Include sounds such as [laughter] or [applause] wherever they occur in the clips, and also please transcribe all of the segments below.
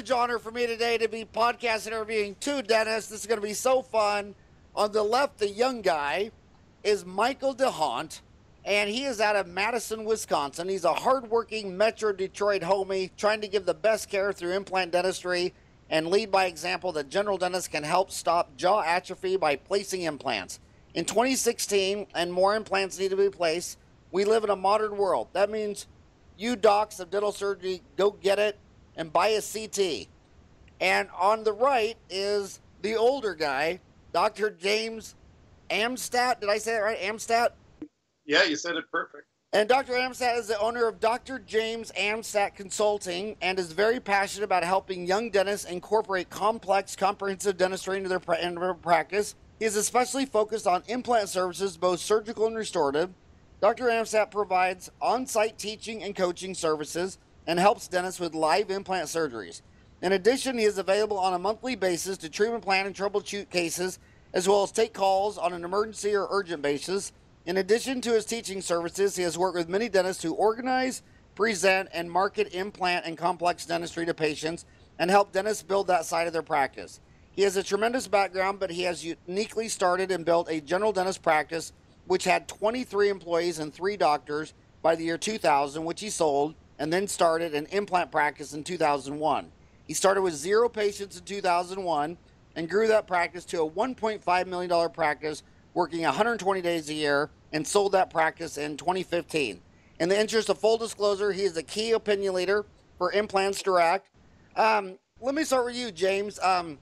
huge honor for me today to be podcast interviewing two dentists. This is going to be so fun. On the left, the young guy is Michael D'Hondt, and he is out of Madison, Wisconsin. He's a hardworking Metro Detroit homie trying to give the best care through implant dentistry and lead by example that general dentists can help stop jaw atrophy by placing implants. In 2016, and more implants need to be placed, we live in a modern world. That means you docs of dental surgery go get it and buy a CT. And on the right is the older guy, Dr. James Amstadt. Did I say that right? Amstadt? Yeah, you said it perfect. And Dr. Amstadt is the owner of Dr. James Amstadt Consulting and is very passionate about helping young dentists incorporate complex, comprehensive dentistry into their, into their practice. He is especially focused on implant services, both surgical and restorative. Dr. Amstadt provides on site teaching and coaching services and helps dentists with live implant surgeries. In addition, he is available on a monthly basis to treatment plan and troubleshoot cases, as well as take calls on an emergency or urgent basis. In addition to his teaching services, he has worked with many dentists to organize, present, and market implant and complex dentistry to patients and help dentists build that side of their practice. He has a tremendous background, but he has uniquely started and built a general dentist practice which had 23 employees and three doctors by the year 2000, which he sold, and then started an implant practice in 2001. He started with zero patients in 2001 and grew that practice to a $1.5 million practice working 120 days a year, and sold that practice in 2015. In the interest of full disclosure, he is a key opinion leader for Implants Direct. Um, let me start with you, James. Um,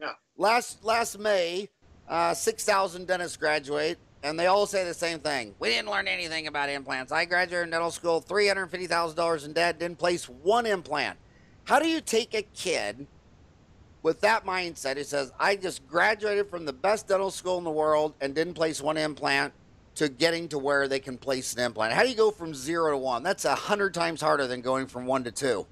yeah. Last last May, uh, 6,000 dentists graduate, and they all say the same thing. We didn't learn anything about implants. I graduated dental school, $350,000 in debt, didn't place one implant. How do you take a kid with that mindset, he says, I just graduated from the best dental school in the world and didn't place one implant to getting to where they can place an implant. How do you go from zero to one? That's a hundred times harder than going from one to two.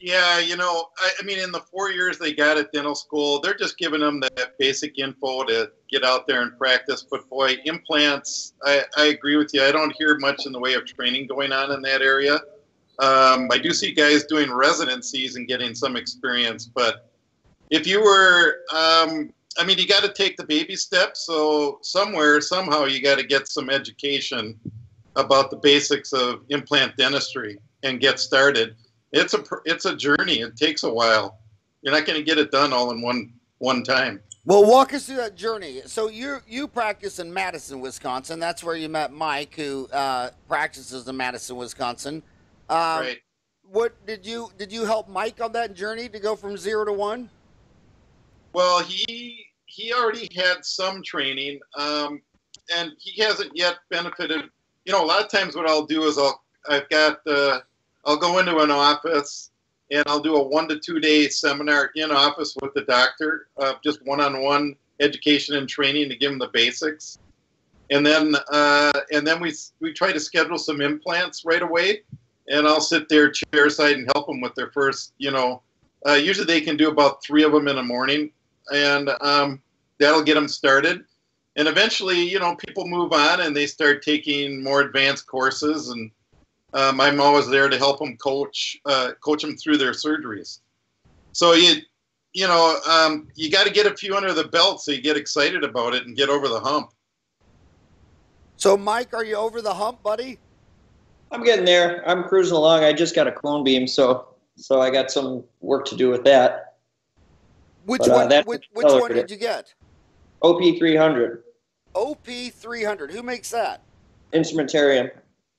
Yeah, you know, I, I, mean, in the four years they got at dental school, they're just giving them that basic info to get out there and practice. But boy, implants, I, I agree with you. I don't hear much in the way of training going on in that area. Um, I do see guys doing residencies and getting some experience, but if you were, um, I mean, you got to take the baby steps. So somewhere, somehow, you got to get some education about the basics of implant dentistry and get started. It's a it's a journey. It takes a while. You're not going to get it done all in one one time. Well, walk us through that journey. So you you practice in Madison, Wisconsin. That's where you met Mike, who uh, practices in Madison, Wisconsin. Um, right. What did you did you help Mike on that journey to go from zero to one? Well, he he already had some training, um, and he hasn't yet benefited. You know, a lot of times what I'll do is I'll I've got uh, I'll go into an office and I'll do a one to two day seminar in office with the doctor, uh, just one on one education and training to give them the basics, and then uh, and then we we try to schedule some implants right away. And I'll sit there chairside and help them with their first, you know, uh, usually they can do about three of them in the morning, and um, that'll get them started. And eventually, you know, people move on and they start taking more advanced courses, and um, I'm always there to help them coach, uh, coach them through their surgeries. So you, you know, um, you got to get a few under the belt so you get excited about it and get over the hump. So, Mike, are you over the hump, buddy? I'm getting there. I'm cruising along. I just got a cone beam, so so I got some work to do with that. Which but, uh, one? Uh, which, which one did you get? OP 300. OP 300. Who makes that? Instrumentarium.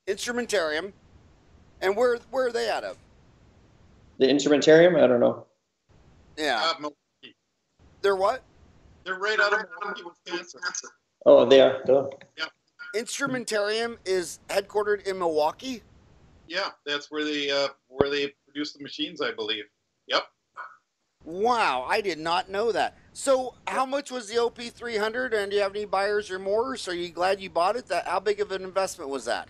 Instrumentarium. And where where are they out of? The Instrumentarium? I don't know. Yeah. Uh, They're what? They're right out of Milwaukee, Wisconsin. Oh, they are. Duh. Yeah. Instrumentarium is headquartered in Milwaukee. Yeah, that's where they uh, where they produce the machines, I believe. Yep. Wow, I did not know that. So, how much was the OP300, and do you have any buyers or more? So, are you glad you bought it? That how big of an investment was that?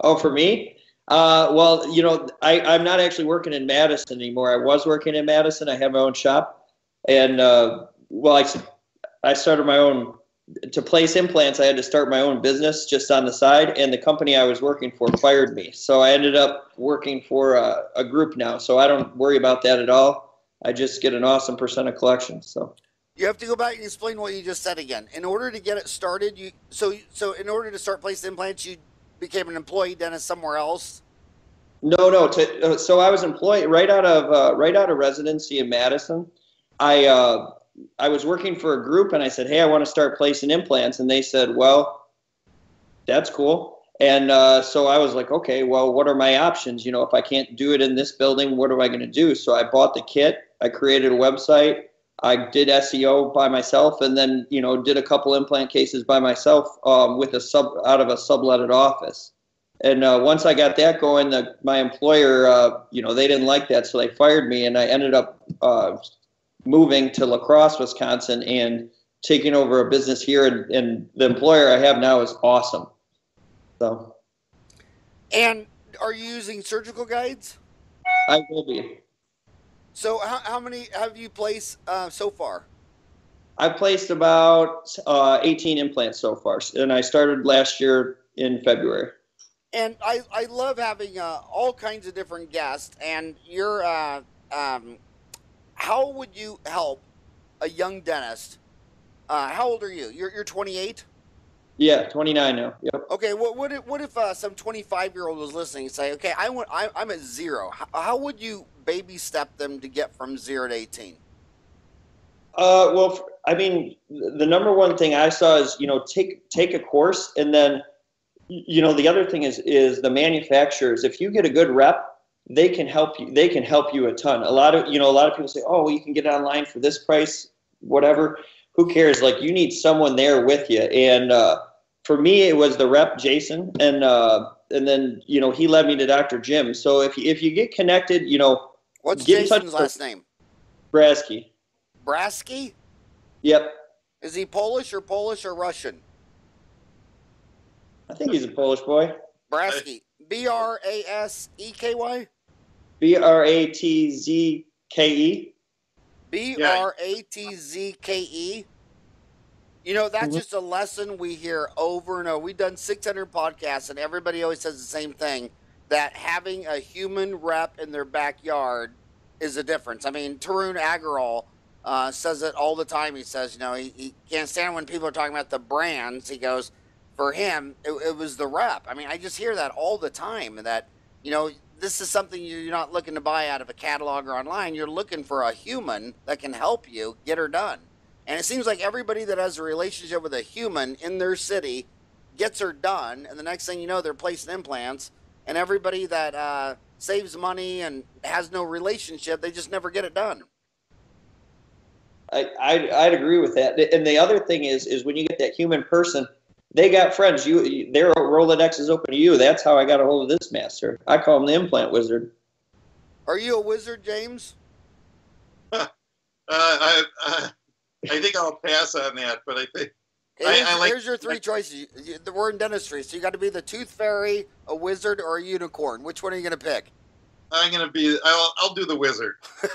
Oh, for me, uh, well, you know, I, I'm not actually working in Madison anymore. I was working in Madison. I had my own shop, and uh, well, I I started my own to place implants, I had to start my own business just on the side, and the company I was working for fired me. So I ended up working for a, a group now. So I don't worry about that at all. I just get an awesome percent of collection. So You have to go back and explain what you just said again. In order to get it started, you so so in order to start placing implants, you became an employee dentist somewhere else. no, no. To, uh, so I was employed right out of uh, right out of residency in Madison. I uh, I was working for a group, and I said, "Hey, I want to start placing implants," and they said, "Well, that's cool." And uh, so I was like, "Okay, well, what are my options? You know, if I can't do it in this building, what am I going to do?" So I bought the kit. I created a website. I did SEO by myself, and then you know did a couple implant cases by myself um, with a sub out of a subletted office. And uh, once I got that going, the, my employer, uh, you know, they didn't like that, so they fired me, and I ended up uh, moving to La Crosse, Wisconsin, and taking over a business here. And, and the employer I have now is awesome. So And are you using surgical guides? I will be. So how, how many have you placed uh, so far? I've placed about uh, 18 implants so far, and I started last year in February. And I, I love having uh, all kinds of different guests. And you're, uh, um, how would you help a young dentist? Uh, how old are you? You're, you're 28? Yeah, 29 now. Yep. Okay, what what if, what if uh, some 25 year old was listening and say, okay, I want I, I'm at zero. How, how would you baby step them to get from zero to 18? Uh, well, I mean, the number one thing I saw is you know take take a course, and then you know the other thing is is the manufacturers. If you get a good rep, they can help you. They can help you a ton. A lot of you know a lot of people say, oh, well, you can get it online for this price, whatever. Who cares? Like you need someone there with you. And uh, for me, it was the rep Jason, and uh, and then you know he led me to Dr. Jim. So if if you get connected, you know What's Get Jason's last name? Brasky. Brasky? Yep, Is he Polish or Polish or Russian? I think he's a Polish boy. Brasky. B R A S E K Y? B R A T Z K E. B R A T Z K E. You know, that's Mhm. just a lesson we hear over and over. We've done 600 podcasts, and everybody always says the same thing that having a human rep in their backyard is a difference. I mean, Tarun Agarwal uh, says it all the time. He says, you know, he, he can't stand when people are talking about the brands. He goes, for him, it, it was the rep. I mean, I just hear that all the time that, you know, this is something you're not looking to buy out of a catalog or online. You're looking for a human that can help you get her done. And it seems like everybody that has a relationship with a human in their city gets her done. And the next thing you know, they're placing implants. And everybody that uh, saves money and has no relationship, they just never get it done. I, I'd, I'd agree with that. And the other thing is, is when you get that human person, they got friends. You, you- their Rolodex is open to you. That's how I got a hold of this master. I call him the implant wizard. Are you a wizard, James? [laughs] Uh, I, uh, I think I'll pass on that, but I think I- Here's, I like- here's your three choices. You- you- The word in dentistry. So you got to be the tooth fairy, a wizard, or a unicorn. Which one are you going to pick? I'm gonna be. I'll, I'll do the wizard. [laughs]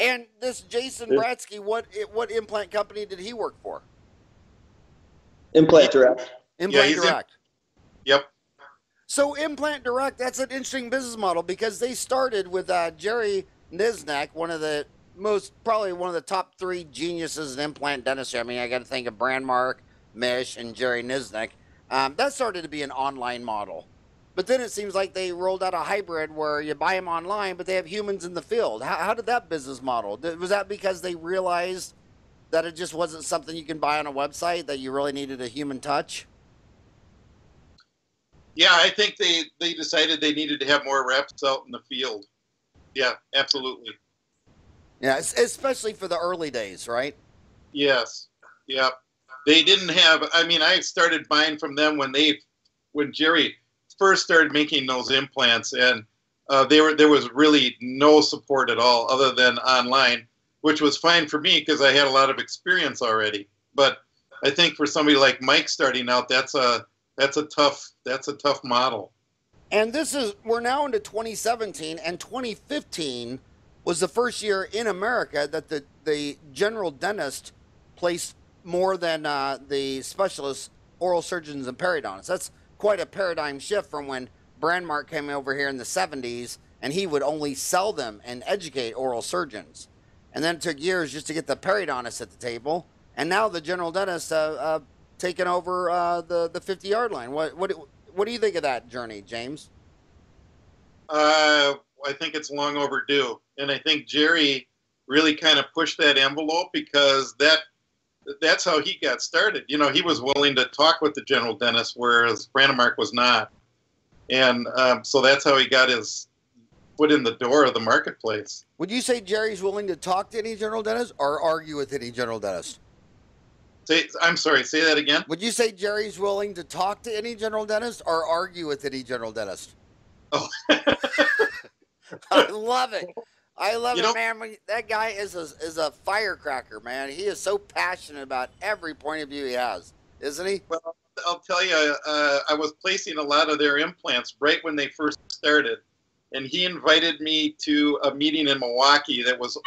and this Jason Bratzke, what what implant company did he work for? Implant direct. Implant he's in- Direct. Yep. So Implant Direct, that's an interesting business model because they started with uh, Jerry Niznick, one of the most probably one of the top three geniuses in implant dentistry. I mean, I got to think of Branemark, Misch, and Jerry Niznick. Um, that started to be an online model, but then it seems like they rolled out a hybrid where you buy them online, but they have humans in the field. How, how did that business model? Was that because they realized that it just wasn't something you can buy on a website that you really needed a human touch? Yeah, I think they they decided they needed to have more reps out in the field. Yeah, absolutely. Yeah, especially for the early days, right? Yes. Yep. They didn't have. I mean, I started buying from them when they, when Jerry first started making those implants, and uh, they were there was really no support at all other than online, which was fine for me because I had a lot of experience already. But I think for somebody like Mike starting out, that's a that's a tough that's a tough model. And this is we're now into 2017 and 2015 was the first year in America that the the general dentist placed more than uh, the specialists, oral surgeons, and periodontists. That's quite a paradigm shift from when Branemark came over here in the 70s and he would only sell them and educate oral surgeons. And then it took years just to get the periodontists at the table. And now the general dentist uh, uh, taking over uh, the, the 50 yard line. What, what, what do you think of that journey, James? Uh, I think it's long overdue. And I think Jerry really kind of pushed that envelope because that that's how he got started. You know, he was willing to talk with the general dentist, whereas Branemark was not. And um, so that's how he got his foot in the door of the marketplace. Would you say Jerry's willing to talk to any general dentist or argue with any general dentist? Say, I'm sorry, say that again. Would you say Jerry's willing to talk to any general dentist or argue with any general dentist? Oh. [laughs] [laughs] I love it. I love You it, know- man. That guy is a, is a firecracker, man. He is so passionate about every point of view he has, isn't he? Well, I'll tell you, uh, I was placing a lot of their implants right when they first started, and he invited me to a meeting in Milwaukee that was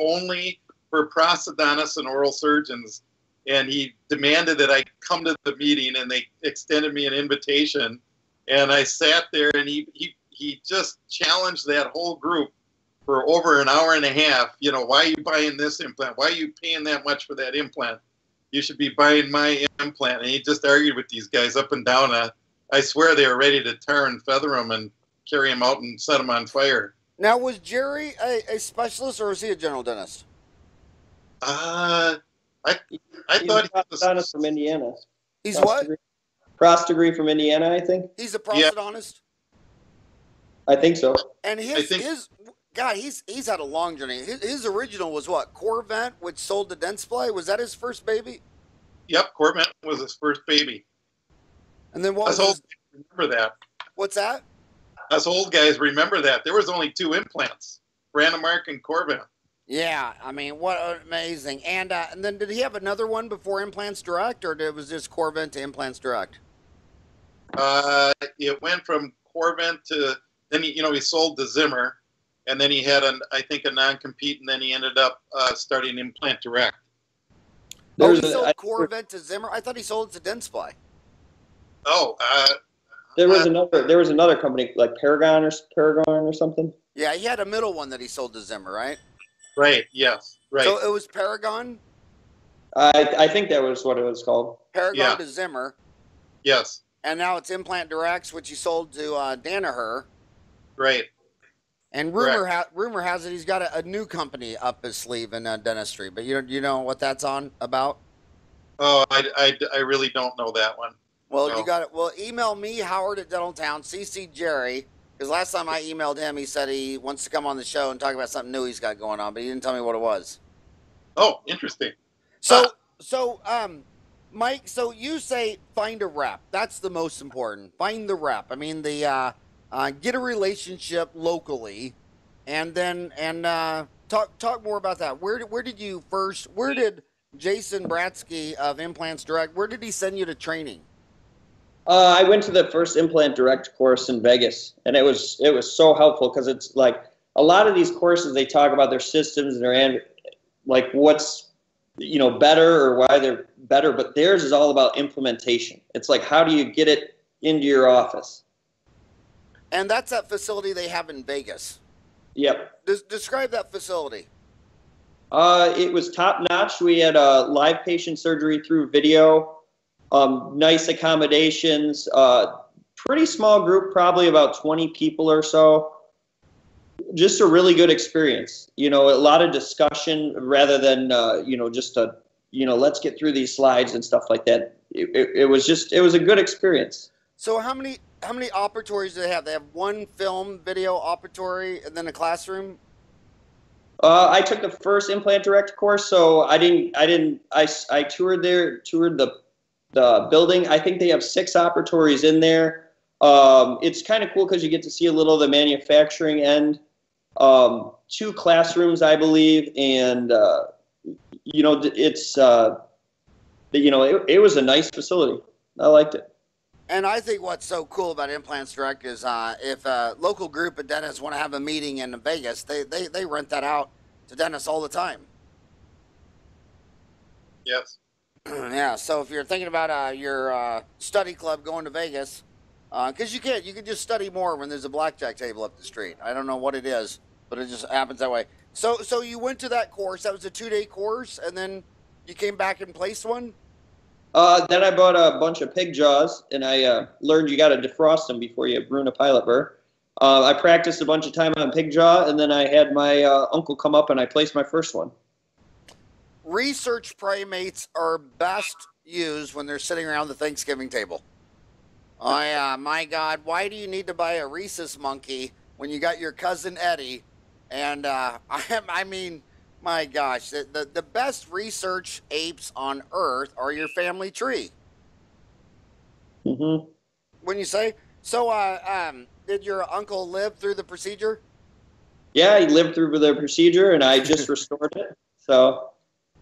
only for prosthodontists and oral surgeons, and he demanded that I come to the meeting, and they extended me an invitation, and I sat there, and he he he just challenged that whole group for over an hour and a half. You know, why are you buying this implant? Why are you paying that much for that implant? you should be buying my implant. And he just argued with these guys up and down. Uh, I swear they were ready to tear and feather him and carry him out and set him on fire. Now, was Jerry a, a specialist or was he a general dentist? Uh, I I He's thought a he was prosthodontist from Indiana. He's Cross what? degree- Cross degree from Indiana, I think. He's a Yeah. prosthodontist. I think so. And his think- his God, he's he's had a long journey. His, his original was what Core-Vent, which sold to Dentsply. Was that his first baby? Yep, Core-Vent was his first baby. And then what Us was old his, guys remember that. what's that? Us old guys remember that. There was only two implants, Branemark and Core-Vent. Yeah, I mean, what amazing. And uh, and then did he have another one before Implants Direct, or did it was just Core-Vent to Implants Direct? Uh, it went from Core-Vent to then he, you know, he sold to Zimmer, and then he had an I think a non-compete, and then he ended up uh, starting Implant Direct. Oh, There's he a- sold I- to Zimmer. I thought he sold it to Dentsply. Oh, uh, There was uh, another. There was another company like Paragon or Paragon or something. Yeah, he had a middle one that he sold to Zimmer, right? right. Yes, right. So it was Paragon, I I think that was what it was called. Paragon Yeah. to Zimmer, yes, and now it's Implant Directs, which he sold to uh, Danaher. Right. And rumor ha- rumor has it he's got a, a new company up his sleeve in uh, dentistry, but you you know what that's on about? Oh, I, I, I really don't know that one. Well, No. you got it. Well, email me Howard at Dentaltown, CC Jerry, because last time I emailed him, he said he wants to come on the show and talk about something new he's got going on, but he didn't tell me what it was. Oh, interesting. So, Ah. so, um, Mike, so you say find a rep. That's the most important. Find the rep. I mean, the uh, uh, get a relationship locally, and then and uh, talk talk more about that. Where did- where did you first? Where did Jason Bratzke of Implants Direct? Where did he send you to training? Uh, I went to the first Implant Direct course in Vegas, and it was it was so helpful because it's like a lot of these courses they talk about their systems and their an- like what's you know better or why they're better, but theirs is all about implementation. It's like how do you get it into your office? And that's that facility they have in Vegas. Yep. Des- describe that facility. Uh, it was top notch. We had uh, live patient surgery through video, um, nice accommodations, uh, pretty small group, probably about 20 people or so. Just a really good experience. You know, a lot of discussion rather than, uh, you know, just a, you know, let's get through these slides and stuff like that. It, it, it was just, it was a good experience. So how many how many operatories do they have? They have one film video operatory and then a classroom. Uh, I took the first implant direct course, so I didn't. I didn't. I, I toured there, toured the the building. I think they have six operatories in there. Um, it's kind of cool because you get to see a little of the manufacturing end. Um, two classrooms, I believe, and uh, you know it's uh, you know it, it was a nice facility. I liked it. And I think what's so cool about Implants Direct is uh, if a local group of dentists want to have a meeting in Vegas, they, they, they rent that out to dentists all the time. Yes. [clears throat] yeah. So if you're thinking about uh, your uh, study club going to Vegas, because you can't, you can just study more when there's a blackjack table up the street. I don't know what it is, but it just happens that way. So, so you went to that course. That was a two day course, and then you came back and placed one. Uh, then I bought a bunch of pig jaws, and I uh, learned you got to defrost them before you ruin a pilot burr. Uh, I practiced a bunch of time on pig jaw, and then I had my uh, uncle come up and I placed my first one. Research primates are best used when they're sitting around the Thanksgiving table. Oh yeah, my God! Why do you need to buy a rhesus monkey when you got your cousin Eddie? And uh, [laughs] I, I mean, my gosh, the, the, the best research apes on Earth are your family tree. Mm-hmm. When you say so, uh, um, did your uncle live through the procedure? Yeah, he lived through the procedure, and I just [laughs] restored it. So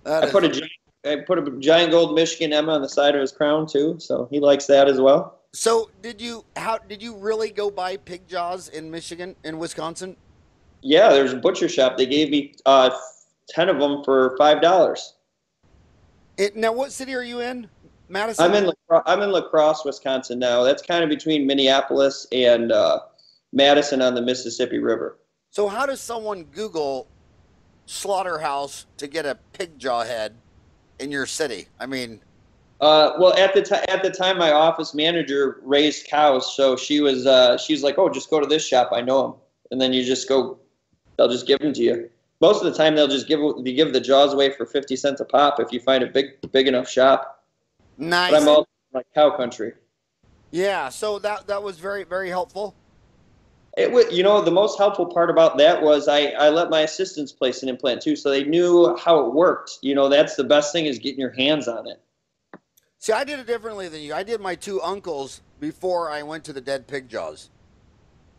That I put a giant, I put a giant gold Michigan Emma on the side of his crown too, so he likes that as well. so did you how did you really go buy pig jaws in Michigan in Wisconsin? Yeah, there's a butcher shop. They gave me uh, ten of them for five dollars. Now, what city are you in? Madison. I'm in La, I'm in La Crosse, Wisconsin now. That's kind of between Minneapolis and uh, Madison on the Mississippi River. So how does someone Google slaughterhouse to get a pig jaw head in your city? I mean, Uh, well, at the time, at the time, my office manager raised cows, so she was uh, she was like, "Oh, just go to this shop. I know them." And then you just go, they'll just give them to you. Most of the time, they'll just give they give the jaws away for fifty cents a pop if you find a big big enough shop. nice. But I'm all like cow country. yeah. So that that was very very helpful. It would, you know, the most helpful part about that was I, I let my assistants place an implant too, so they knew how it worked. You know, that's the best thing is getting your hands on it. See, I did it differently than you. I did my two uncles before I went to the dead pig jaws.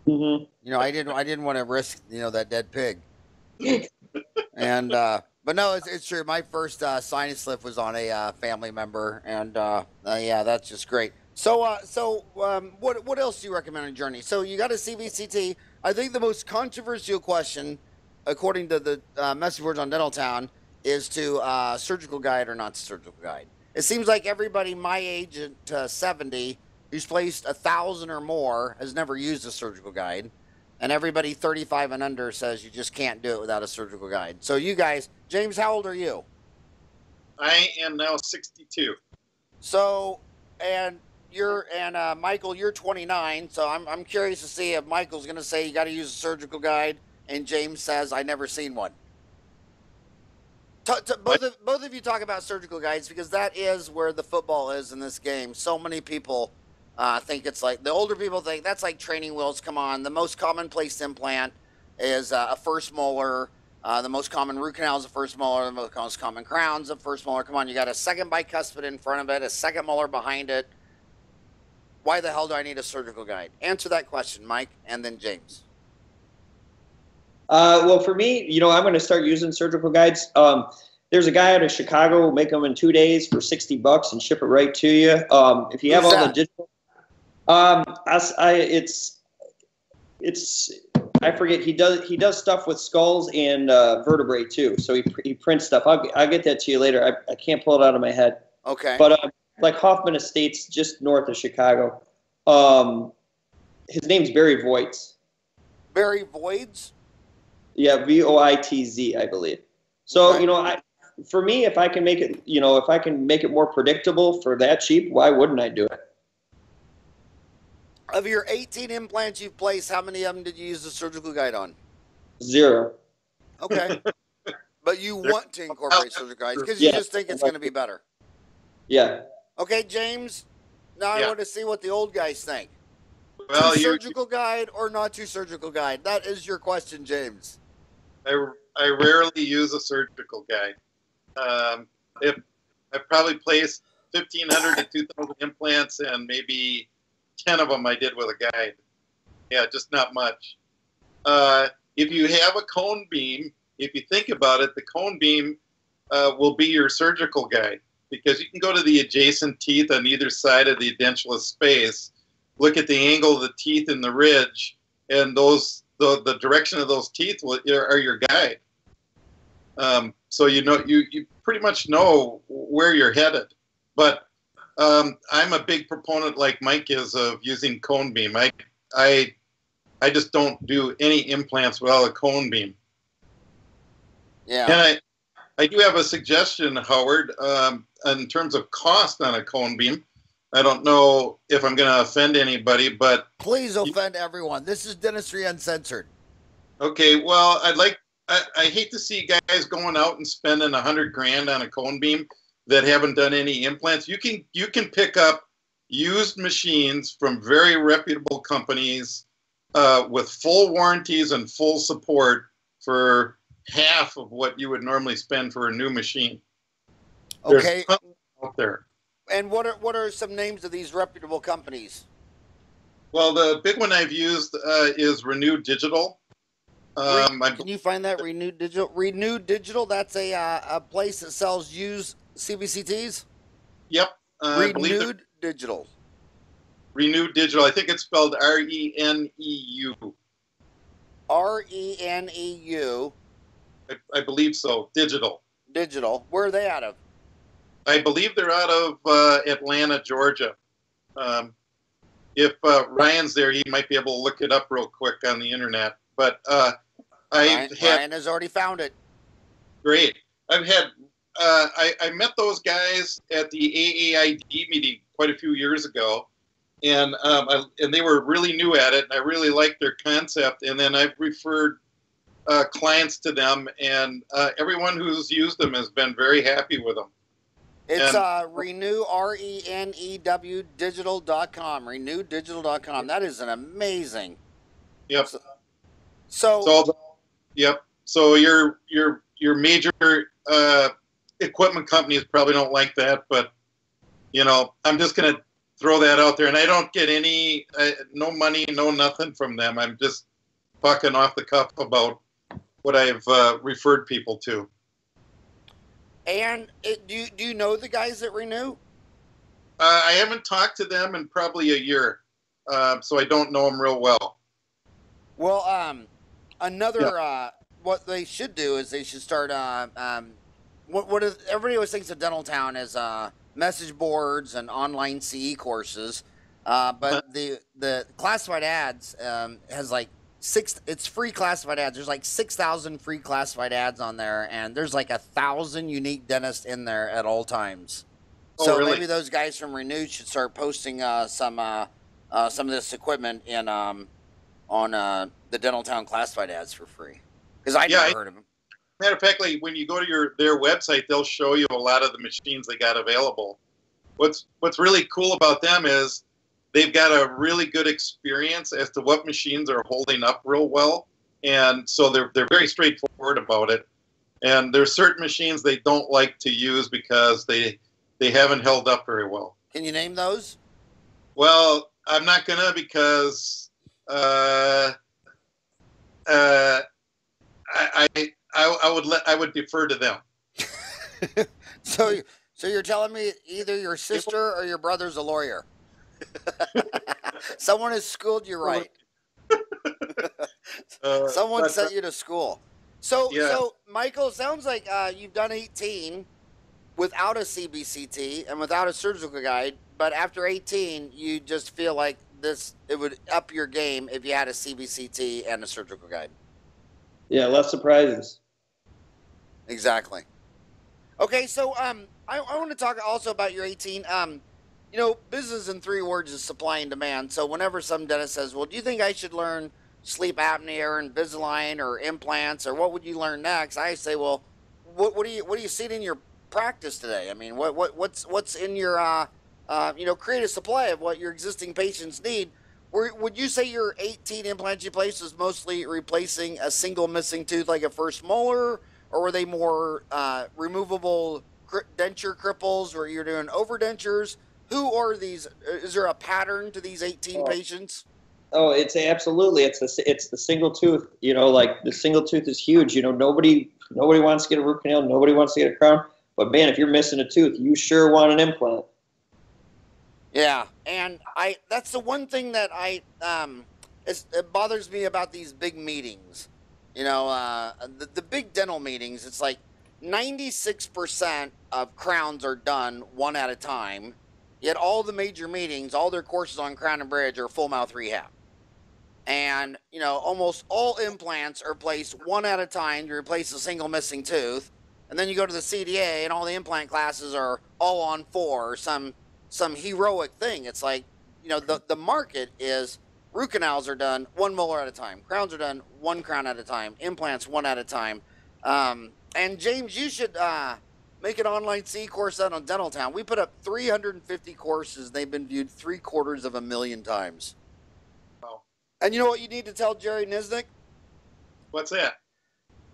Mm-hmm. You know, I didn't I didn't want to risk you know that dead pig. [laughs] and uh, but no, it's, it's true. My first uh, sinus lift was on a uh, family member, and uh, uh, yeah, that's just great. So, uh, so um, what what else do you recommend on Journey? So you got a CBCT. I think the most controversial question, according to the uh, message boards on Dental Town, is to uh, surgical guide or not surgical guide. It seems like everybody my age at 70 who's placed a thousand or more has never used a surgical guide and everybody 35 and under says you just can't do it without a surgical guide. So you guys, James, how old are you? I am now 62. So, and you're and uh, Michael, you're 29. So I'm I'm curious to see if Michael's going to say you got to use a surgical guide, and James says I never seen one. Both of both of you talk about surgical guides because that is where the football is in this game. So many people uh, think it's like the older people think that's like training wheels. Come on, the most commonplace implant is uh, a first molar. Uh, the most common root canal is a first molar. The most common crown's a first molar. Come on, you got a second bicuspid in front of it, a second molar behind it. Why the hell do I need a surgical guide? Answer that question, Mike, and then James. Uh, well, for me, you know, I'm going to start using surgical guides. Um, there's a guy out of Chicago who will make them in two days for 60 bucks and ship it right to you. Um, if you have Who's all that? the digital, um, I, I, it's, it's, I forget. He does, he does stuff with skulls and uh, vertebrae too. So he, he prints stuff. I'll, I'll get that to you later. I, I can't pull it out of my head. Okay. But uh, like Hoffman Estates, just north of Chicago. Um, his name's Barry Voits. Barry Voids. Yeah, V O I T Z, I believe. So Okay. you know, I for me, if I can make it, you know, if I can make it more predictable for that cheap, why wouldn't I do it? Of your 18 implants you've placed, how many of them did you use the surgical guide on? Zero. Okay. [laughs] but you want to incorporate surgical guides because you Yeah. just think it's going to be better. Yeah. Okay, James. Now I want to see what the old guys think. Well, to you, surgical guide or not to surgical guide? That is your question, James. I, I rarely use a surgical guide. Um, if I probably placed 1,500 to 2,000 implants, and maybe 10 of them I did with a guide. Yeah, just not much. Uh, if you have a cone beam, if you think about it, the cone beam uh, will be your surgical guide because you can go to the adjacent teeth on either side of the edentulous space, look at the angle of the teeth in the ridge, and those the, the direction of those teeth will, are your guide. Um, so you know you, you pretty much know where you're headed. But um, I'm a big proponent, like Mike is, of using cone beam. I, I, I just don't do any implants without a cone beam. Yeah. And I, I do have a suggestion, Howard, um, in terms of cost on a cone beam. I don't know if I'm going to offend anybody, but Please offend everyone. This is Dentistry Uncensored. okay. Well, I'd like. I, I hate to see guys going out and spending a hundred grand on a cone beam that haven't done any implants. You can you can pick up used machines from very reputable companies uh, with full warranties and full support for half of what you would normally spend for a new machine. Okay. out there. And what are what are some names of these reputable companies? Well, the big one I've used uh, is Renew Digital. Um, Can you find that Renewed Digital? Renewed Digital. That's a uh, a place that sells used CBCTs. yep. Uh, I Renewed Digital. Renew Digital. I think it's spelled R E N E U. R E N E U I, I believe so. Digital. Digital. Where are they out of? I believe they're out of uh, Atlanta, Georgia. Um, if uh, Ryan's there, he might be able to look it up real quick on the internet. But uh, I've Ryan, had Ryan has already found it. great. I've had uh, I, I met those guys at the AAID meeting quite a few years ago, and um, I, and they were really new at it, and I really liked their concept. And then I've referred uh, clients to them, and uh, everyone who's used them has been very happy with them. It's And- uh, renew R E N E W digital.com. Renewdigital.com. That is an amazing. Yep. So, so So, yep. So your your your major uh, equipment companies probably don't like that, but you know, I'm just gonna throw that out there, and I don't get any uh, no money, no nothing from them. I'm just fucking off the cuff about what I've uh, referred people to. and do you, do you know the guys at Renew? Uh, I haven't talked to them in probably a year, uh, so I don't know them real well. Well, um, another uh, what they should do is they should start. Uh, um, what what is, everybody always thinks of Dental Town as uh, message boards and online CE courses, uh, but the the classified ads um, has like six. It's free classified ads. There's like six thousand free classified ads on there, and there's like a thousand unique dentists in there at all times. Oh, So really? maybe those guys from Renewed should start posting uh, some uh, uh, some of this equipment in um, on uh, the Dental Town classified ads for free. Because I Yeah, never I- heard of them. Matter of fact, like when you go to your their website, they'll show you a lot of the machines they got available. What's what's really cool about them is they've got a really good experience as to what machines are holding up real well, and so they're they're very straightforward about it. And there's certain machines they don't like to use because they they haven't held up very well. Can you name those? Well, I'm not gonna because uh, uh, I, I I I would let I would defer to them. [laughs] So, so you're telling me either your sister or your brother's a lawyer? [laughs] Someone has schooled you right. [laughs] Uh, Someone but, sent you to school. So, Yeah. so Michael, it sounds like uh, you've done 18 without a CBCT and without a surgical guide, but after 18, you just feel like this it would up your game if you had a CBCT and a surgical guide. Yeah, less surprises. Exactly. Okay, so um, I, I want to talk also about your 18. Um, you know, business in three words is supply and demand. So whenever some dentist says, "Well, do you think I should learn sleep apnea or Invisalign or implants or what would you learn next?" I say, "Well, what, what do you what do you see in your practice today? I mean, what what what's what's in your uh, uh, you know create a supply of what your existing patients need." Would you say your 18 implants you placed was mostly replacing a single missing tooth like a first molar, or were they more uh, removable denture cripples where you're doing overdentures? Who are these? Is there a pattern to these 18 Oh. patients? Oh, it's absolutely it's the it's the single tooth. You know, like the single tooth is huge. You know, nobody nobody wants to get a root canal, nobody wants to get a crown. But man, if you're missing a tooth, you sure want an implant. Yeah, and I that's the one thing that I um is, it bothers me about these big meetings. You know, uh, the the big dental meetings. It's like 96% of crowns are done one at a time, yet all the major meetings, all their courses on crown and bridge are full mouth rehab. And, you know, almost all implants are placed one at a time to replace a single missing tooth. And then you go to the CDA and all the implant classes are all on four or some some heroic thing. It's like, you know, the, the market is root canals are done one molar at a time. Crowns are done one crown at a time. Implants one at a time. Um, and James, you should uh, make an online C course out on Dental Town. We put up 350 courses. They've been viewed three quarters of a million times. Wow. And you know what you need to tell Jerry Niznick? What's that?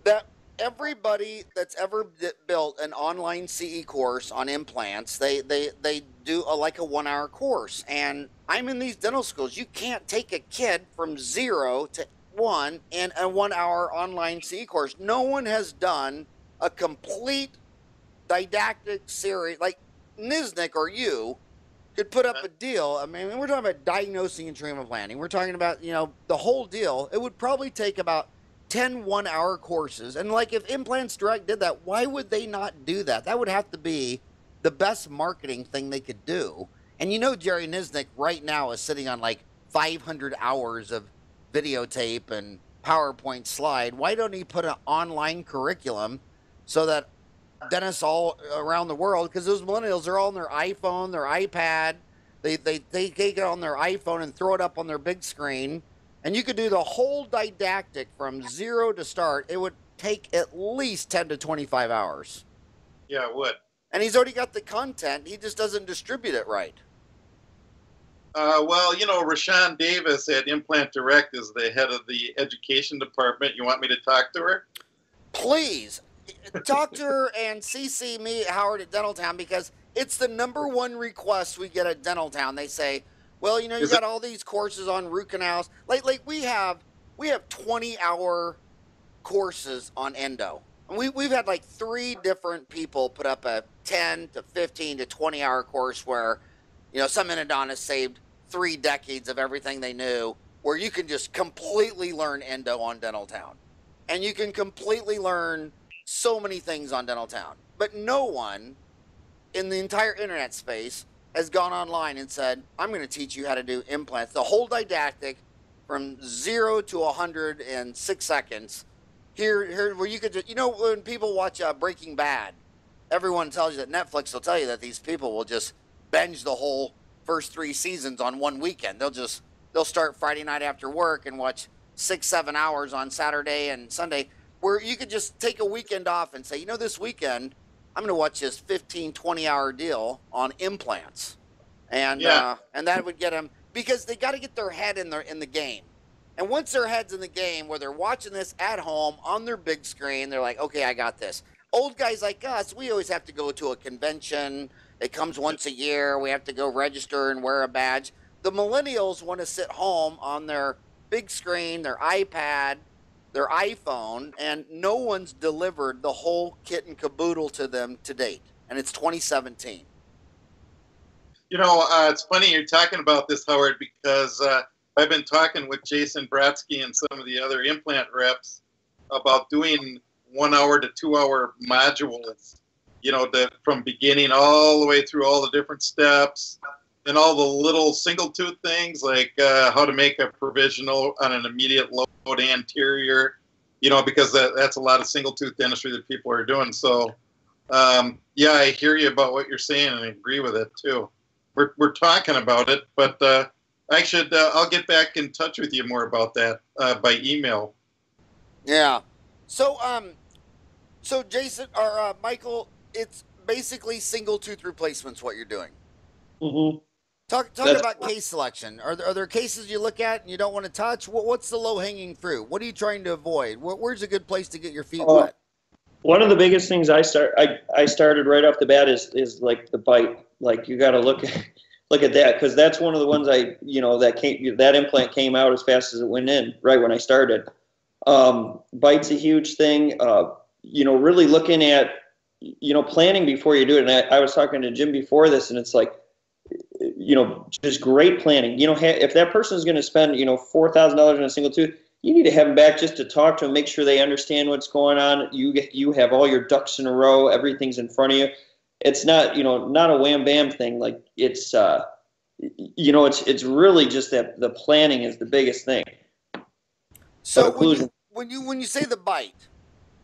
That everybody that's ever built an online CE course on implants, they they they do a, like a one hour course. And I'm in these dental schools. You can't take a kid from zero to one in a one hour online CE course. No one has done a complete didactic series like Niznick or you could put up a deal. I mean, we're talking about diagnosing and treatment planning. We're talking about, you know, the whole deal. It would probably take about 10 one hour courses. And like if Implants Direct did that, why would they not do that? That would have to be the best marketing thing they could do. And you know, Jerry Niznick right now is sitting on like 500 hours of videotape and PowerPoint slide. Why don't he put an online curriculum so that dentists all around the world, because those millennials are all on their iPhone, their iPad, they, they, they take it on their iPhone and throw it up on their big screen and you could do the whole didactic from zero to start, it would take at least 10 to 25 hours. Yeah, it would. And he's already got the content, he just doesn't distribute it right. Uh, well, you know, Rashawn Davis at Implant Direct is the head of the education department. You want me to talk to her? Please talk to her and CC me, Howard, at Dental Town, because it's the number one request we get at Dental Town. They say, well, you know, you Is got it- all these courses on root canals. Like, like we have, we have 20 hour courses on endo. And we, we've had like three different people put up a 10 to 15 to 20 hour course where, you know, some endodontists saved three decades of everything they knew, where you can just completely learn endo on Dental Town. And you can completely learn so many things on Dental Town. But no one in the entire internet space has gone online and said, I'm going to teach you how to do implants. The whole didactic from zero to 100 in six seconds. Here, here, where you could, just, you know, when people watch uh, Breaking Bad, everyone tells you that Netflix will tell you that these people will just binge the whole first three seasons on one weekend. They'll just, they'll start Friday night after work and watch six, seven hours on Saturday and Sunday, where you could just take a weekend off and say, you know, this weekend, I'm going to watch this 15, 20 hour deal on implants. And, Yeah. uh, and that would get them because they got to get their head in, their, in the game. And once their head's in the game, where they're watching this at home on their big screen, they're like, okay, I got this. Old guys like us, we always have to go to a convention. It comes once a year. We have to go register and wear a badge. The millennials want to sit home on their big screen, their iPad, their iPhone, and no one's delivered the whole kit and caboodle to them to date. And it's 2017. You know, uh, it's funny you're talking about this, Howard, because uh, I've been talking with Jason Bratzke and some of the other implant reps about doing one hour to two hour modules, you know, the, from beginning all the way through all the different steps and all the little single tooth things like uh, how to make a provisional on an immediate load anterior, you know, because that, that's a lot of single tooth dentistry that people are doing. So, um, yeah, I hear you about what you're saying and I agree with it too we're, we're talking about it, but uh, I should uh, I'll get back in touch with you more about that uh, by email. Yeah. So, um, so Jason or uh, Michael, it's basically single tooth replacements. What you're doing. hmm Talk talk That's- about case selection. Are there, are there cases you look at and you don't want to touch? What, what's the low hanging fruit? What are you trying to avoid? Where, where's a good place to get your feet Oh. wet? One of the biggest things I start I, I started right off the bat is is like the bite. Like you got to look at [laughs] look at that because that's one of the ones I you know that came that implant came out as fast as it went in right when I started. Um, bite's a huge thing. Uh, you know, really looking at you know planning before you do it. And I, I was talking to Jim before this, and it's like you know just great planning. You know, if that person is going to spend you know four thousand dollars on a single tooth, you need to have them back just to talk to them, make sure they understand what's going on. You get, you have all your ducks in a row, everything's in front of you. It's not, you know, not a wham bam thing. Like it's, uh, you know, it's it's really just that the planning is the biggest thing. So when you, when you when you say the bite,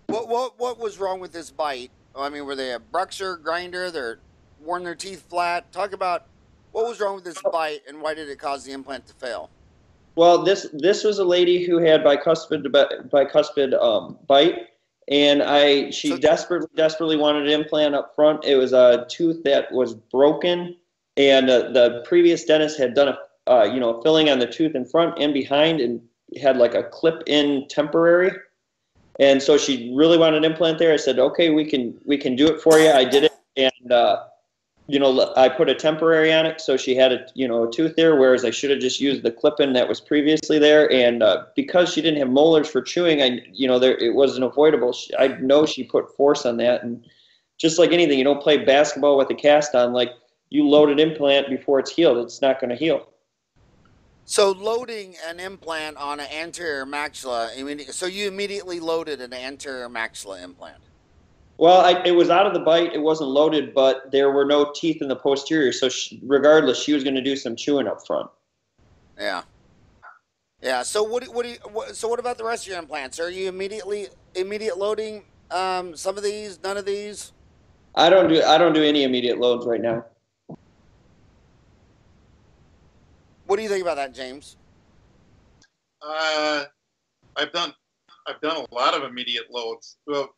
what what what was wrong with this bite? I mean, were they a bruxer grinder? They're worn their teeth flat. Talk about what was wrong with this bite and why did it cause the implant to fail? Well, this this was a lady who had bicuspid bicuspid um, bite, and I she so, desperately desperately wanted an implant up front. It was a tooth that was broken, and uh, the previous dentist had done a uh, you know filling on the tooth in front and behind, and had like a clip in temporary. And so she really wanted an implant there. I said, okay, we can we can do it for you. I did it, and uh, you know, I put a temporary on it, so she had a you know a tooth there, whereas I should have just used the clip-in that was previously there. And uh, because she didn't have molars for chewing, I you know there it wasn't avoidable. She, I know she put force on that, and just like anything, you don't play basketball with a cast on. Like you load an implant before it's healed, it's not going to heal. So loading an implant on an anterior maxilla, so you immediately loaded an anterior maxilla implant. Well, I, it was out of the bite. It wasn't loaded, but there were no teeth in the posterior. So she, regardless, she was going to do some chewing up front. Yeah. Yeah. So what? What do you? What, so what about the rest of your implants? Are you immediately immediate loading um, some of these? None of these? I don't do. I don't do any immediate loads right now. What do you think about that, James? Uh, I've done. I've done a lot of immediate loads. Well,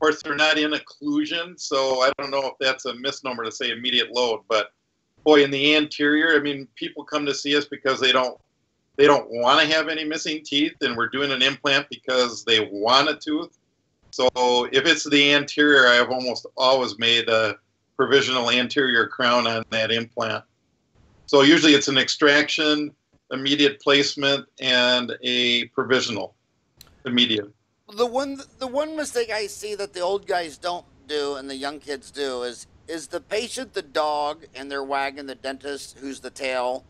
course, they're not in occlusion, so I don't know if that's a misnomer to say immediate load. But boy, in the anterior, I mean, people come to see us because they don't they don't want to have any missing teeth, and we're doing an implant because they want a tooth. So if it's the anterior, I have almost always made a provisional anterior crown on that implant. So usually it's an extraction, immediate placement, and a provisional immediate the one the one mistake I see that the old guys don't do and the young kids do is is the patient the dog and they're wagging the dentist who's the tail,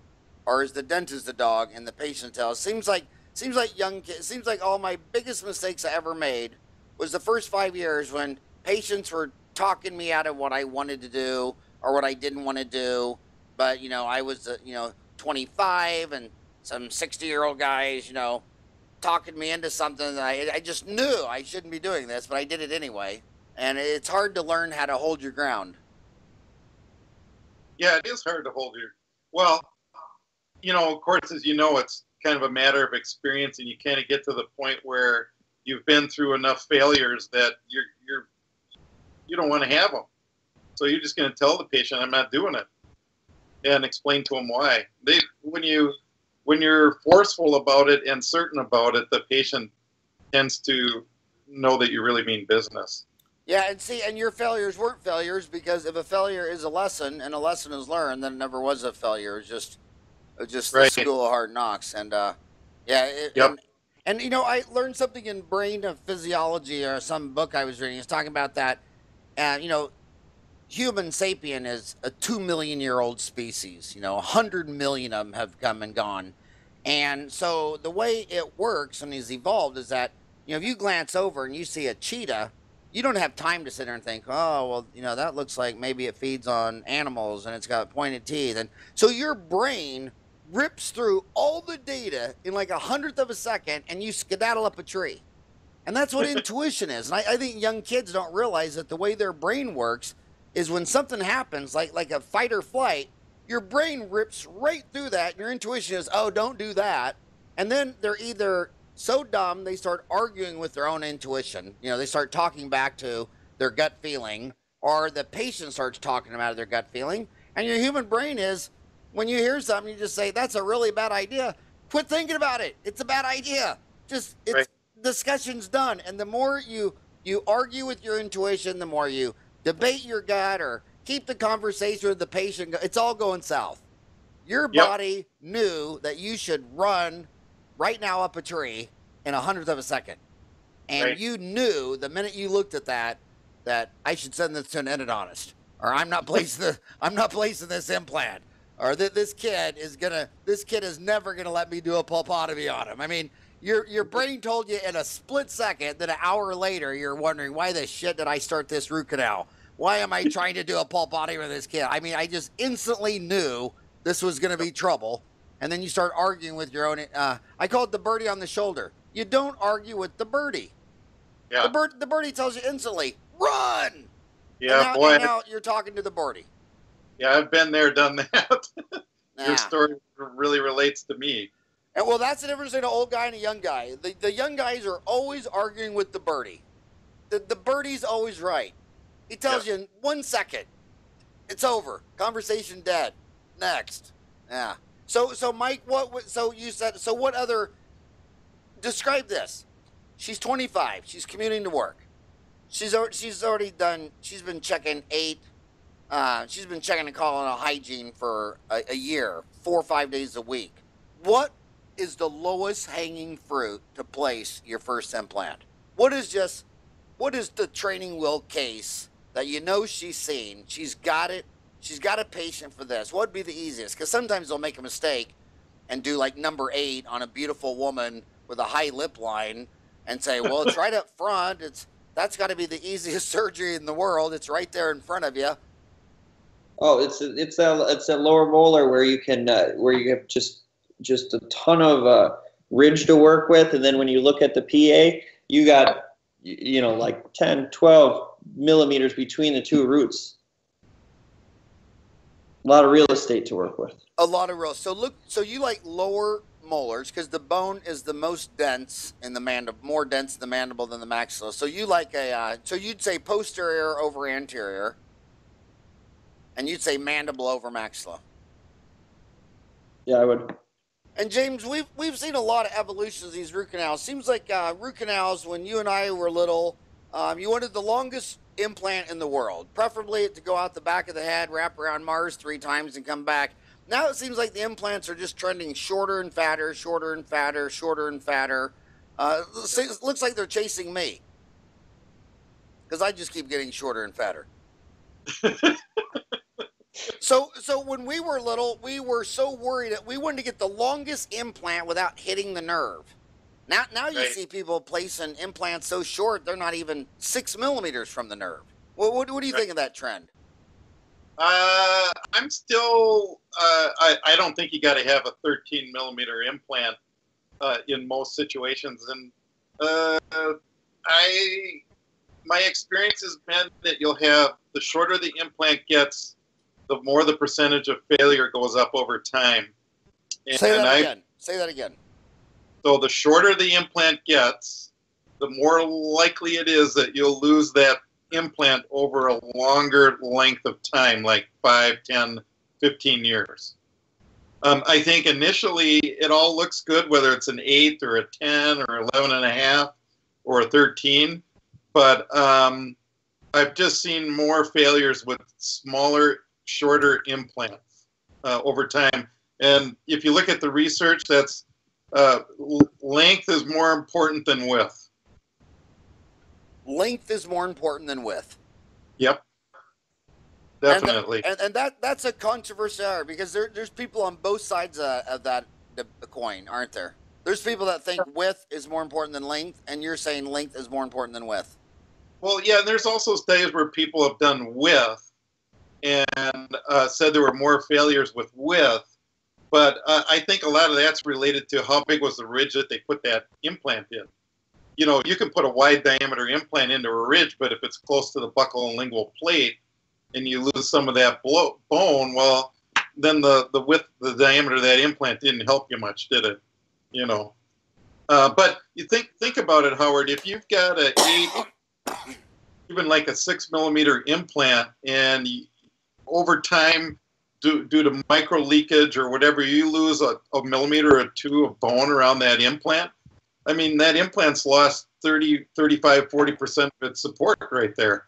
or is the dentist the dog and the patient tail? Seems like seems like young kids. Seems like all my biggest mistakes I ever made was the first five years when patients were talking me out of what I wanted to do or what I didn't want to do. But you know, I was uh, you know 25 and some 60 year old guys, you know, talking me into something that I, I just knew I shouldn't be doing this, but I did it anyway. And it's hard to learn how to hold your ground. Yeah, it is hard to hold your. Well, you know, of course, as you know, it's kind of a matter of experience, and you kind of get to the point where you've been through enough failures that you're you're you don't want to have them. So you're just going to tell the patient, "I'm not doing it," and explain to them why. They when you when you're forceful about it and certain about it, the patient tends to know that you really mean business. Yeah, and see, and your failures weren't failures because if a failure is a lesson and a lesson is learned, then it never was a failure. It's just, it's just right. the school of hard knocks. And uh, yeah, it, yep. and, and you know, I learned something in brain of physiology or some book I was reading. It's talking about that. And you know, human sapien is a two million year old species. You know, a hundred million of them have come and gone. And so the way it works and is evolved is that, you know, if you glance over and you see a cheetah, you don't have time to sit there and think, oh, well, you know, that looks like maybe it feeds on animals and it's got pointed teeth. And so your brain rips through all the data in like a hundredth of a second and you skedaddle up a tree. And that's what [laughs] intuition is. And I, I, think young kids don't realize that the way their brain works is when something happens, like like a fight or flight, your brain rips right through that. Your intuition is, oh, don't do that. And then they're either so dumb they start arguing with their own intuition. You know, they start talking back to their gut feeling, or the patient starts talking about their gut feeling. And your human brain is, when you hear something, you just say, that's a really bad idea. Quit thinking about it. It's a bad idea. Just, it's, right. discussion's done. And the more you, you argue with your intuition, the more you debate your gut or keep the conversation with the patient. It's all going south. Your yep. body knew that you should run right now up a tree in a hundredth of a second. And right. you knew the minute you looked at that that I should send this to an endodontist, or I'm not placing the [laughs] I'm not placing this implant, or that this kid is gonna this kid is never gonna let me do a pulpotomy on him. I mean, your your brain told you in a split second that an hour later you're wondering why the shit did I start this root canal? Why am I trying to do a pulpotomy with this kid? I mean, I just instantly knew this was going to be trouble. And then you start arguing with your own. Uh, I call it the birdie on the shoulder. You don't argue with the birdie. Yeah. The bird, the birdie tells you instantly, run. Yeah, and now, boy. and now you're talking to the birdie. Yeah, I've been there, done that. [laughs] Nah. Your story really relates to me. And well, that's the difference between an old guy and a young guy. The, the young guys are always arguing with the birdie. The, the birdie's always right. He tells you in one second, it's over. Conversation dead. Next. Yeah. So, so Mike, what? So you said. So what other? Describe this. She's 25. She's commuting to work. She's she's already done. She's been checking eight. Uh, she's been checking and calling a hygiene for a, a year, four or five days a week. What is the lowest hanging fruit to place your first implant? What is just, what is the training wheel case that you know she's seen? She's got it. She's got a patient for this. What would be the easiest? Because sometimes they'll make a mistake and do like number eight on a beautiful woman with a high lip line and say, well, it's right up front. It's that's got to be the easiest [laughs] surgery in the world. It's right there in front of you. Oh, it's it's a it's a lower molar where you can uh, where you have just just a ton of uh, ridge to work with, and then when you look at the PA, you got you know like 10, 12 millimeters between the two roots. A lot of real estate to work with. A lot of real. So look, so you like lower molars because the bone is the most dense in the mandible, more dense in the mandible than the maxilla. So you like a, uh, so you'd say posterior over anterior, and you'd say mandible over maxilla. Yeah, I would. And James, we've we've seen a lot of evolutions of these root canals. Seems like uh, root canals when you and I were little, um, you wanted the longest implant in the world, preferably to go out the back of the head, wrap around Mars three times, and come back. Now it seems like the implants are just trending shorter and fatter, shorter and fatter, shorter and fatter. Uh, it looks like they're chasing me because I just keep getting shorter and fatter. [laughs] So, so when we were little, we were so worried that we wanted to get the longest implant without hitting the nerve. Now, now you Right. see people placing implants so short they're not even six millimeters from the nerve. What, what, what do you Right. think of that trend? Uh, I'm still. Uh, I I don't think you got to have a 13 millimeter implant uh, in most situations, and uh, I my experience has been that you'll have the shorter the implant gets, the more the percentage of failure goes up over time. And Say that I, again. Say that again. So the shorter the implant gets, the more likely it is that you'll lose that implant over a longer length of time, like 5, 10, 15 years. Um, I think initially it all looks good, whether it's an 8 or a 10 or 11 and a half or a 13. But um, I've just seen more failures with smaller, shorter implants uh, over time. And if you look at the research, that's uh, length is more important than width. Length is more important than width. Yep. Definitely. And, and that that's a controversial error because there, there's people on both sides of, of that the, the coin, aren't there? There's people that think width is more important than length, and you're saying length is more important than width. Well, yeah, and there's also studies where people have done width and uh, said there were more failures with width. But uh, I think a lot of that's related to how big was the ridge that they put that implant in. You know, you can put a wide diameter implant into a ridge, but if it's close to the buccal and lingual plate and you lose some of that bone, well, then the, the width, the diameter of that implant didn't help you much, did it? You know. Uh, but you think think about it, Howard. If you've got a eight even like a six millimeter implant, and over time, due, due to micro leakage or whatever, you lose a, a millimeter or two of bone around that implant. I mean, that implant's lost 30, 35, 40% of its support right there.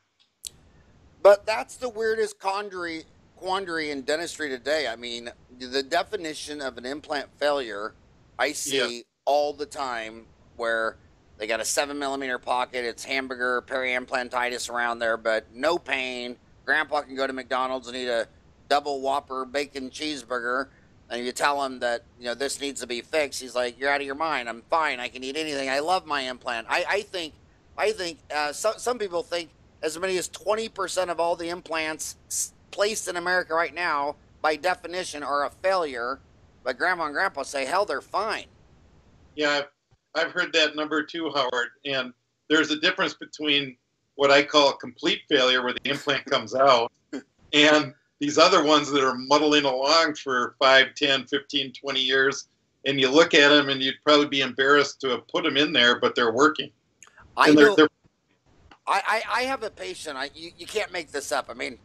But that's the weirdest quandary quandary in dentistry today. I mean, the definition of an implant failure, I see all the time where they got a seven millimeter pocket, it's hamburger, periimplantitis around there, but no pain. Grandpa can go to McDonald's and eat a double Whopper bacon cheeseburger, and you tell him that you know this needs to be fixed, he's like, "You're out of your mind. I'm fine. I can eat anything. I love my implant." I, I think, I think uh, some some people think as many as 20% of all the implants placed in America right now, by definition, are a failure. But Grandma and Grandpa say, "Hell, they're fine." Yeah, I've, I've heard that number too, Howard. And there's a difference between what I call a complete failure, where the implant comes out, [laughs] and these other ones that are muddling along for 5, 10, 15, 20 years, and you look at them and you'd probably be embarrassed to have put them in there, but they're working. I they're, know. They're, I, I, I, have a patient. I, you, you can't make this up. I mean,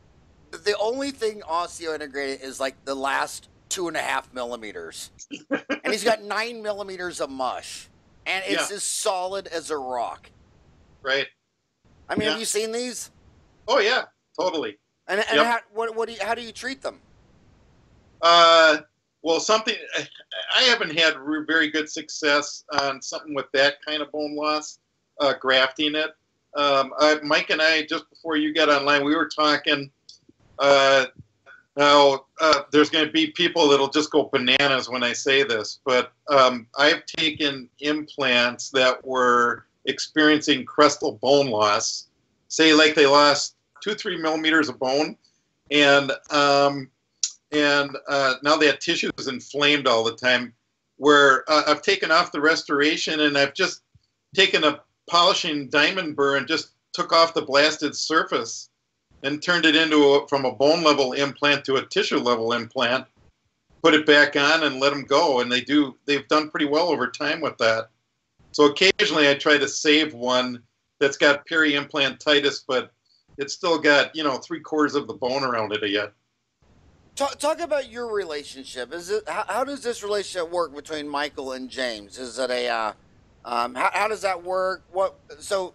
the only thing osseointegrated is like the last two and a half millimeters, [laughs] and he's got nine millimeters of mush, and it's yeah. as solid as a rock. Right. I mean, yeah. have you seen these? Oh yeah, totally. And, and yep. how, what, what do you, how do you treat them? Uh, well, something I haven't had very good success on something with that kind of bone loss, uh, grafting it. Um, I, Mike and I, just before you got online, we were talking. Uh, now, uh, there's going to be people that'll just go bananas when I say this, but um, I've taken implants that were experiencing crestal bone loss, say like they lost two, three millimeters of bone, and um, and uh, now that tissue is inflamed all the time. Where uh, I've taken off the restoration and I've just taken a polishing diamond burr and just took off the blasted surface and turned it into a, from a bone level implant to a tissue level implant. Put it back on and let them go, and they do. They've done pretty well over time with that. So occasionally I try to save one that's got peri-implantitis, but it's still got you know three quarters of the bone around it yet. Talk, talk about your relationship. Is it how, how, does this relationship work between Michael and James? Is it a uh, um, how, how, does that work? What so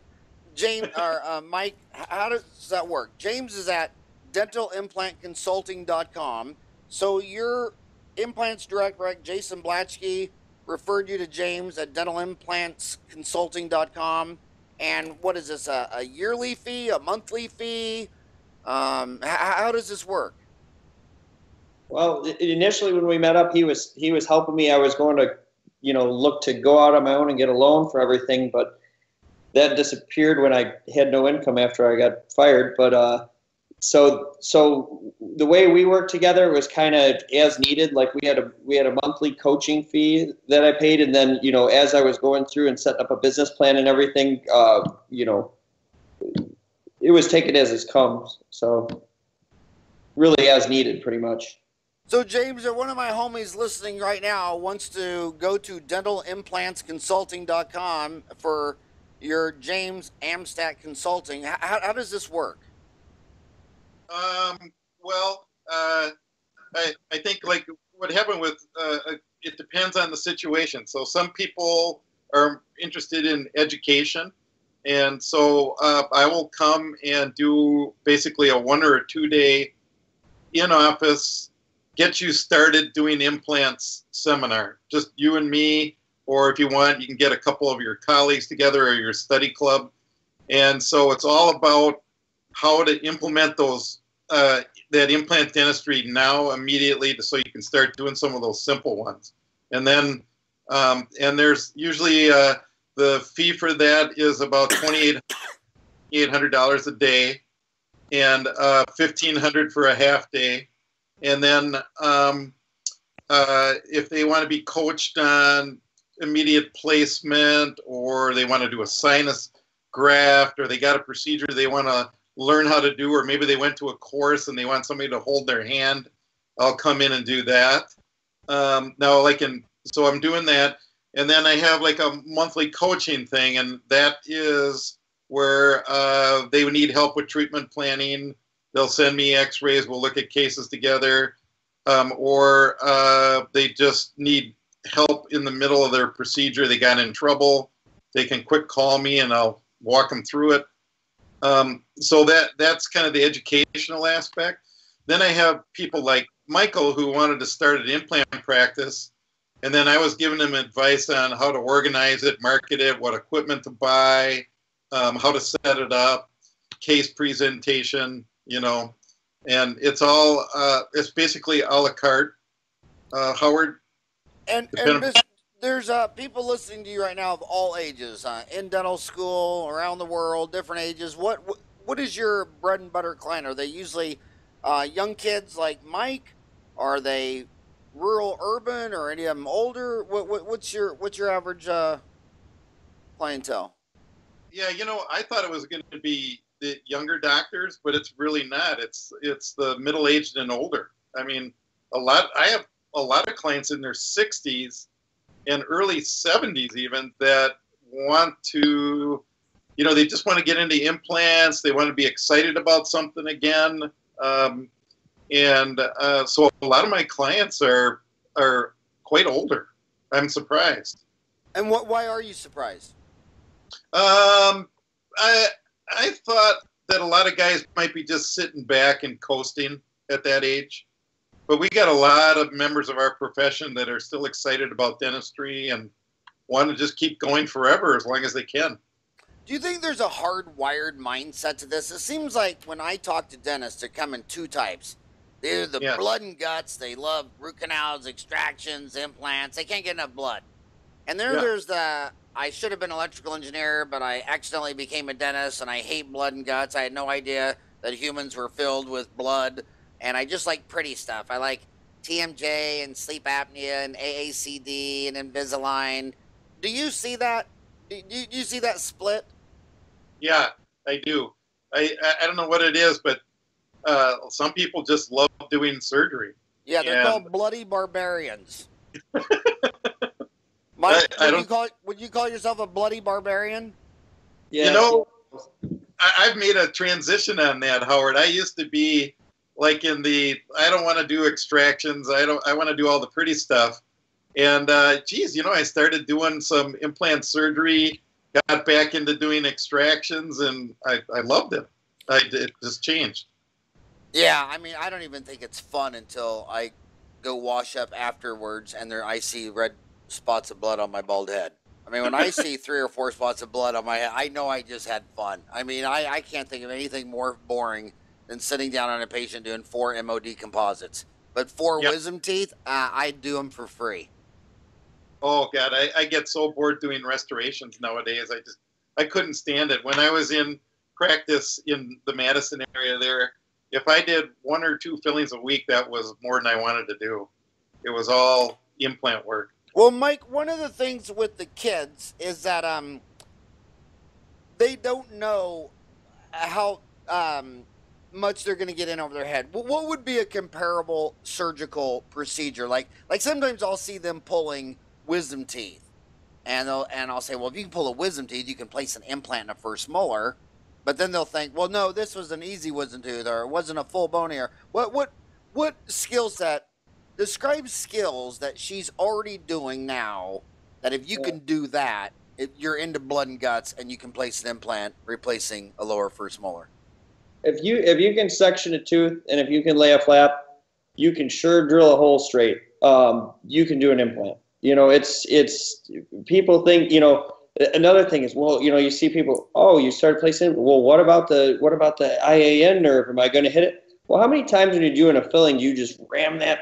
James or uh, Mike? How does that work? James is at dentalimplantconsulting.com. So your implants director, Jason Bratzke, referred you to James at dentalimplantsconsulting.com. And what is this, a, a yearly fee, a monthly fee? Um, how, how does this work? Well, initially when we met up, he was he was helping me. I was going to, you know, look to go out on my own and get a loan for everything, but that disappeared when I had no income after I got fired. But uh, so so the way we worked together was kind of as needed. Like we had a we had a monthly coaching fee that i paid. And then you know as i was going through and setting up a business plan and everything uh, you know it was taken as it comes so really as needed pretty much. So james if one of my homies listening right now wants to go to dentalimplantsconsulting.com for your james amstadt consulting how, how does this work um, well, uh, I, I think like what happened with uh, it depends on the situation. So some people are interested in education, and so uh, I will come and do basically a one or a two day in office, get you started doing implants seminar. Just you and me, or if you want, you can get a couple of your colleagues together or your study club. And so it's all about how to implement those uh, that implant dentistry now immediately so you can start doing some of those simple ones. And then um, and there's usually uh, the fee for that is about $2800 a day and uh, 1500 for a half day. And then um, uh, if they want to be coached on immediate placement or they want to do a sinus graft or they got a procedure they want to learn how to do, or maybe they went to a course and they want somebody to hold their hand, I'll come in and do that. Um, now, like in, so I'm doing that. And then I have like a monthly coaching thing, and that is where uh, they need help with treatment planning. They'll send me x rays, we'll look at cases together. Um, or uh, they just need help in the middle of their procedure. They got in trouble. They can quick call me and I'll walk them through it. Um, so that that's kind of the educational aspect. Then I have people like Michael who wanted to start an implant practice, and then I was giving him advice on how to organize it, market it, what equipment to buy, um, how to set it up, case presentation, you know, and it's all uh, it's basically a la carte. uh, Howard. And, and Miss- there's uh, people listening to you right now of all ages, uh, in dental school, around the world, different ages. What what, is your bread and butter client? Are they usually uh, young kids like Mike? Are they rural, urban, or any of them older? What, what what's your what's your average uh, clientele? Yeah, you know, I thought it was going to be the younger doctors, but it's really not. It's it's the middle aged and older. I mean, a lot. I have a lot of clients in their 60s and early 70s even that want to, you know, they just want to get into implants. They want to be excited about something again. Um, and uh, so a lot of my clients are are quite older. I'm surprised. And what? Why are you surprised? Um, I I thought that a lot of guys might be just sitting back and coasting at that age, but we got a lot of members of our profession that are still excited about dentistry and want to just keep going forever as long as they can. Do you think there's a hardwired mindset to this? It seems like when I talk to dentists, they come in two types. They're the Yes. blood and guts. They love root canals, extractions, implants. They can't get enough blood. And then Yeah. there's the I should have been electrical engineer, but I accidentally became a dentist, and I hate blood and guts. I had no idea that humans were filled with blood, and I just like pretty stuff. I like TMJ and sleep apnea and AACD and Invisalign. Do you see that? Do you, do you see that split? Yeah, I do. I I, I don't know what it is, but uh, some people just love doing surgery. Yeah, they're Yeah. called bloody barbarians. [laughs] Mike, I- I would you don't- call would you call yourself a bloody barbarian? Yeah. You know, I, I've made a transition on that, Howard. I used to be like in the I don't want to do extractions. I don't. I want to do all the pretty stuff. And uh, geez, you know, I started doing some implant surgery, got back into doing extractions, and I, I loved it. I, it just changed. Yeah, I mean, I don't even think it's fun until I go wash up afterwards and there I see red spots of blood on my bald head. I mean, when I [laughs] see three or four spots of blood on my head, I know I just had fun. I mean, I, I can't think of anything more boring than sitting down on a patient doing four MOD composites. But four Yep. wisdom teeth, uh, I do them for free. Oh God, I, I get so bored doing restorations nowadays. I just I couldn't stand it. When I was in practice in the Madison area there, if I did one or two fillings a week, that was more than I wanted to do. It was all implant work. Well, Mike, one of the things with the kids is that um, they don't know how um, much they're going to get in over their head. What would be a comparable surgical procedure? Like, like sometimes I'll see them pulling wisdom teeth, and they'll and I'll say, well, if you can pull a wisdom teeth, you can place an implant in a first molar. But then they'll think, well, no, this was an easy wisdom tooth, or it wasn't a full bone here. What what what skill set describe skills that she's already doing now that if you can do that if you're into blood and guts and you can place an implant replacing a lower first molar if you if you can section a tooth and if you can lay a flap, you can sure drill a hole straight. Um, you can do an implant. You know, it's it's people think you know. Another thing is, well, you know, you see people. Oh, you started placing. Well, what about the what about the IAN nerve? Am I going to hit it? Well, how many times when you're doing a filling, do you just ram that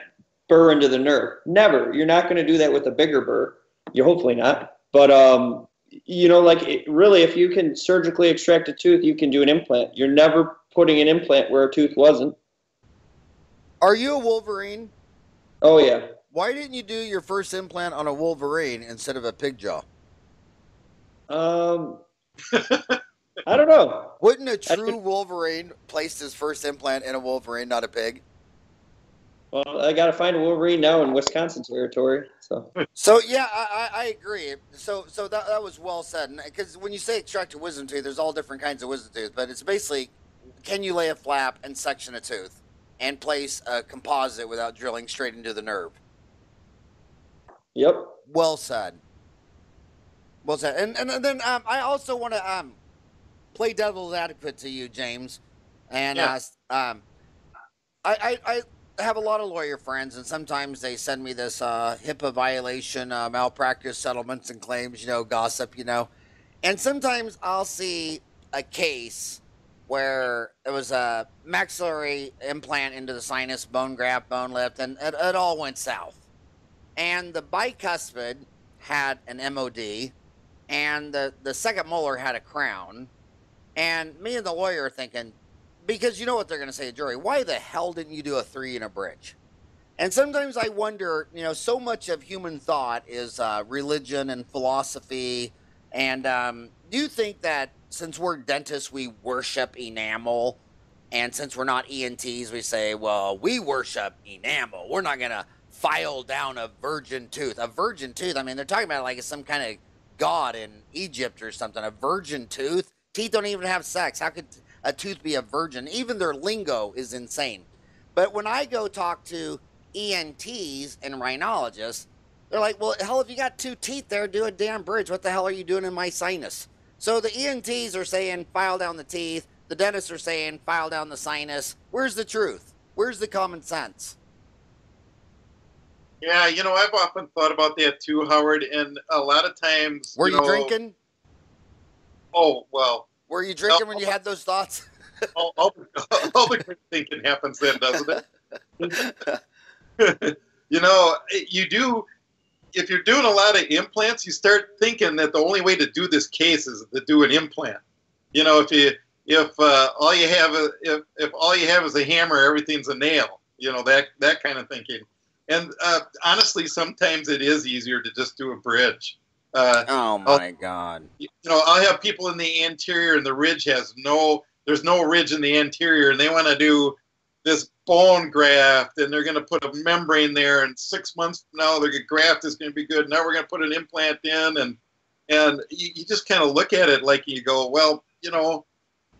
burr into the nerve? Never. You're not going to do that with a bigger burr. You're hopefully not. But um, you know, like it, really, if you can surgically extract a tooth, you can do an implant. You're never putting an implant where a tooth wasn't. are you a wolverine Oh yeah. why didn't you do your first implant on a wolverine instead of a pig jaw Um, [laughs] I don't know. wouldn't a true wolverine place his first implant in a wolverine not a pig Well, I got to find a Wolverine now in Wisconsin territory. So So yeah, I, I, I agree. So so that, that was well said. Because when you say extract a wisdom tooth, there's all different kinds of wisdom tooth, but it's basically can you lay a flap and section a tooth and place a composite without drilling straight into the nerve? yep. Well said. Well said. And and and then um, I also want to um, play devil's advocate to you, James. And Yeah. uh, um, I, I I have a lot of lawyer friends, and sometimes they send me this uh, HIPAA violation, uh, malpractice settlements and claims, you know, gossip, you know. And sometimes I'll see a case where it was a maxillary implant into the sinus, bone graft, bone lift, and it, it all went south. and the bicuspid had an MOD, and the the second molar had a crown, and me and the lawyer are thinking, because you know what they're going to say to jury, why the hell didn't you do a three and a bridge? And sometimes I wonder, you know, so much of human thought is uh, religion and philosophy. And um, do you think that since we're dentists, we worship enamel? And since we're not ENTs, we say, well, we worship enamel. We're not going to file down a virgin tooth. A virgin tooth, I mean, they're talking about it like it's some kind of god in Egypt or something. A virgin tooth? Teeth don't even have sex. How could a tooth be a virgin? Even their lingo is insane. But when I go talk to ENTs and rhinologists, they're like, well, hell, if you got two teeth there, do a damn bridge. What the hell are you doing in my sinus? So the ENTs are saying, file down the teeth. The dentists are saying, file down the sinus. Where's the truth? Where's the common sense? Yeah, you know, I've often thought about that too, Howard. And a lot of times, Were you, know, drinking? Oh well, Were you drinking when you had those thoughts? [laughs] all, all, the- all the thinking happens then, doesn't it? [laughs] [laughs] you know, you do. If you're doing a lot of implants, you start thinking that the only way to do this case is to do an implant. You know, if you if uh, all you have is, if if all you have is a hammer, everything's a nail. You know that that kind of thinking. And uh, honestly, sometimes it is easier to just do a bridge. Uh, oh my god. you know, I'll have people in the anterior and the ridge has no, there's no ridge in the anterior and they want to do this bone graft and they're going to put a membrane there and six months from now, the graft is going to be good. Now we're going to put an implant in and, and you, you just kind of look at it like you go, well, you know,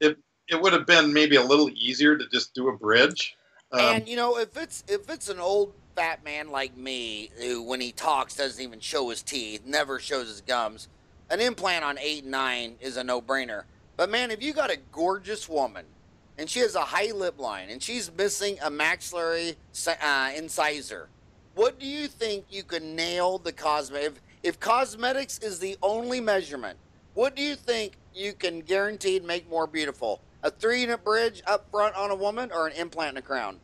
it, it would have been maybe a little easier to just do a bridge. Um, and you know, if it's if it's an old fat man like me who, when he talks, doesn't even show his teeth, never shows his gums, an implant on eight nine is a no-brainer. But man, if you got a gorgeous woman and she has a high lip line and she's missing a maxillary uh, incisor, what do you think you can nail the cosmetic? If, if cosmetics is the only measurement, what do you think you can guaranteed make more beautiful? A three-unit bridge up front on a woman or an implant in a crown?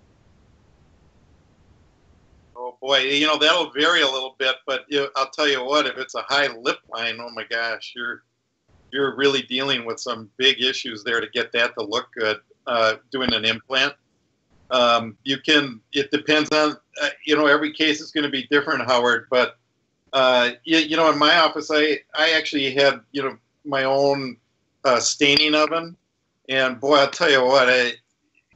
Oh boy, you know that'll vary a little bit, but I'll tell you what, if it's a high lip line, oh my gosh, you're you're really dealing with some big issues there to get that to look good. Uh, doing an implant, um, you can. It depends on uh, you know every case is going to be different, Howard. But uh, you, you know, in my office, I I actually had you know my own uh, staining oven, and boy, I'll tell you what, I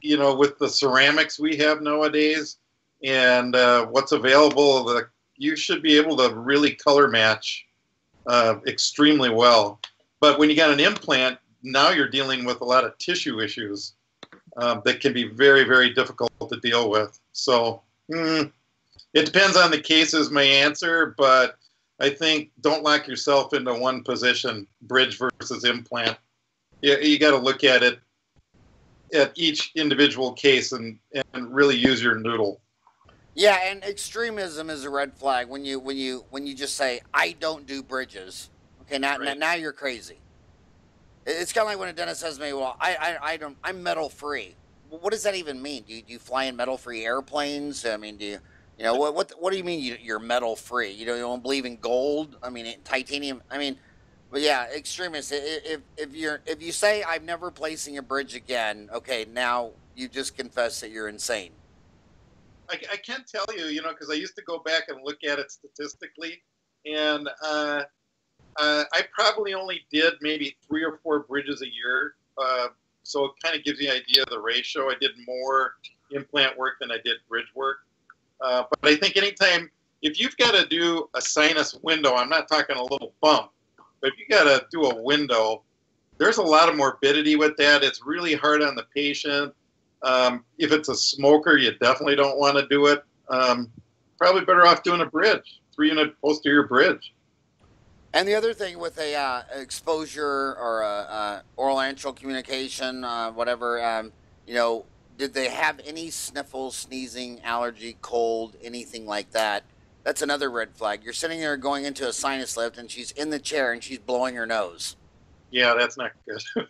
you know with the ceramics we have nowadays and uh, what's available, the, you should be able to really color match extremely well. But when you got an implant, now you're dealing with a lot of tissue issues um, that can be very, very difficult to deal with. So mm, it depends on the case, is my answer. But I think don't lock yourself into one position, bridge versus implant. You, you got to look at it at each individual case and, and really use your noodle. Yeah, and extremism is a red flag when you when you when you just say I don't do bridges. Okay, now now, now you're crazy. It- It's kind of like when a dentist says to me, "Well, I I, I don't I'm metal free." What does that even mean? Do you, do you fly in metal free airplanes? I mean, do you you know what what what do you mean you, you're metal free? You don't, you don't believe in gold? I mean, titanium? I mean, but yeah, extremists. If if you're if you say I'm never placing a bridge again, okay, now you just confess that you're insane. I, I can't tell you, you know, because I used to go back and look at it statistically, and uh, uh, I probably only did maybe three or four bridges a year. Uh, so it kind of gives you an idea of the ratio. I did more implant work than I did bridge work. Uh, but I think anytime, if you've got to do a sinus window, I'm not talking a little bump, but if you got to do a window, there's a lot of morbidity with that. It's really hard on the patient. Um, if it's a smoker, you definitely don't want to do it. Um, probably better off doing a bridge, three unit posterior bridge. And the other thing with a uh, exposure or a, uh, oral antral communication, uh, whatever, um, you know, did they have any sniffles, sneezing, allergy, cold, anything like that? That's another red flag. You're sitting there going into a sinus lift, and she's in the chair and she's blowing her nose. Yeah, that's not good. [laughs]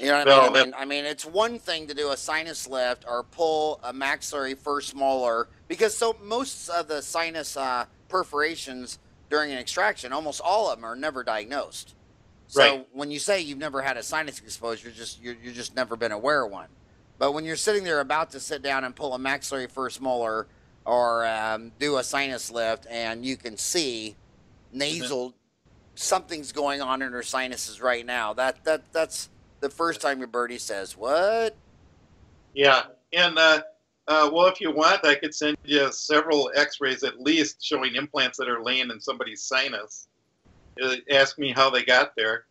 You know what Well, I mean? I mean, I mean, it's one thing to do a sinus lift or pull a maxillary first molar because so most of the sinus uh, perforations during an extraction, almost all of them are never diagnosed. So Right. when you say you've never had a sinus exposure, just you're, you're just never been aware of one. But when you're sitting there about to sit down and pull a maxillary first molar or um, do a sinus lift, and you can see nasal something's going on in her sinuses right now. That that that's the first time your birdie says what? Yeah, and uh, uh, well, if you want, I could send you several X-rays at least showing implants that are laying in somebody's sinus. Uh, ask me how they got there.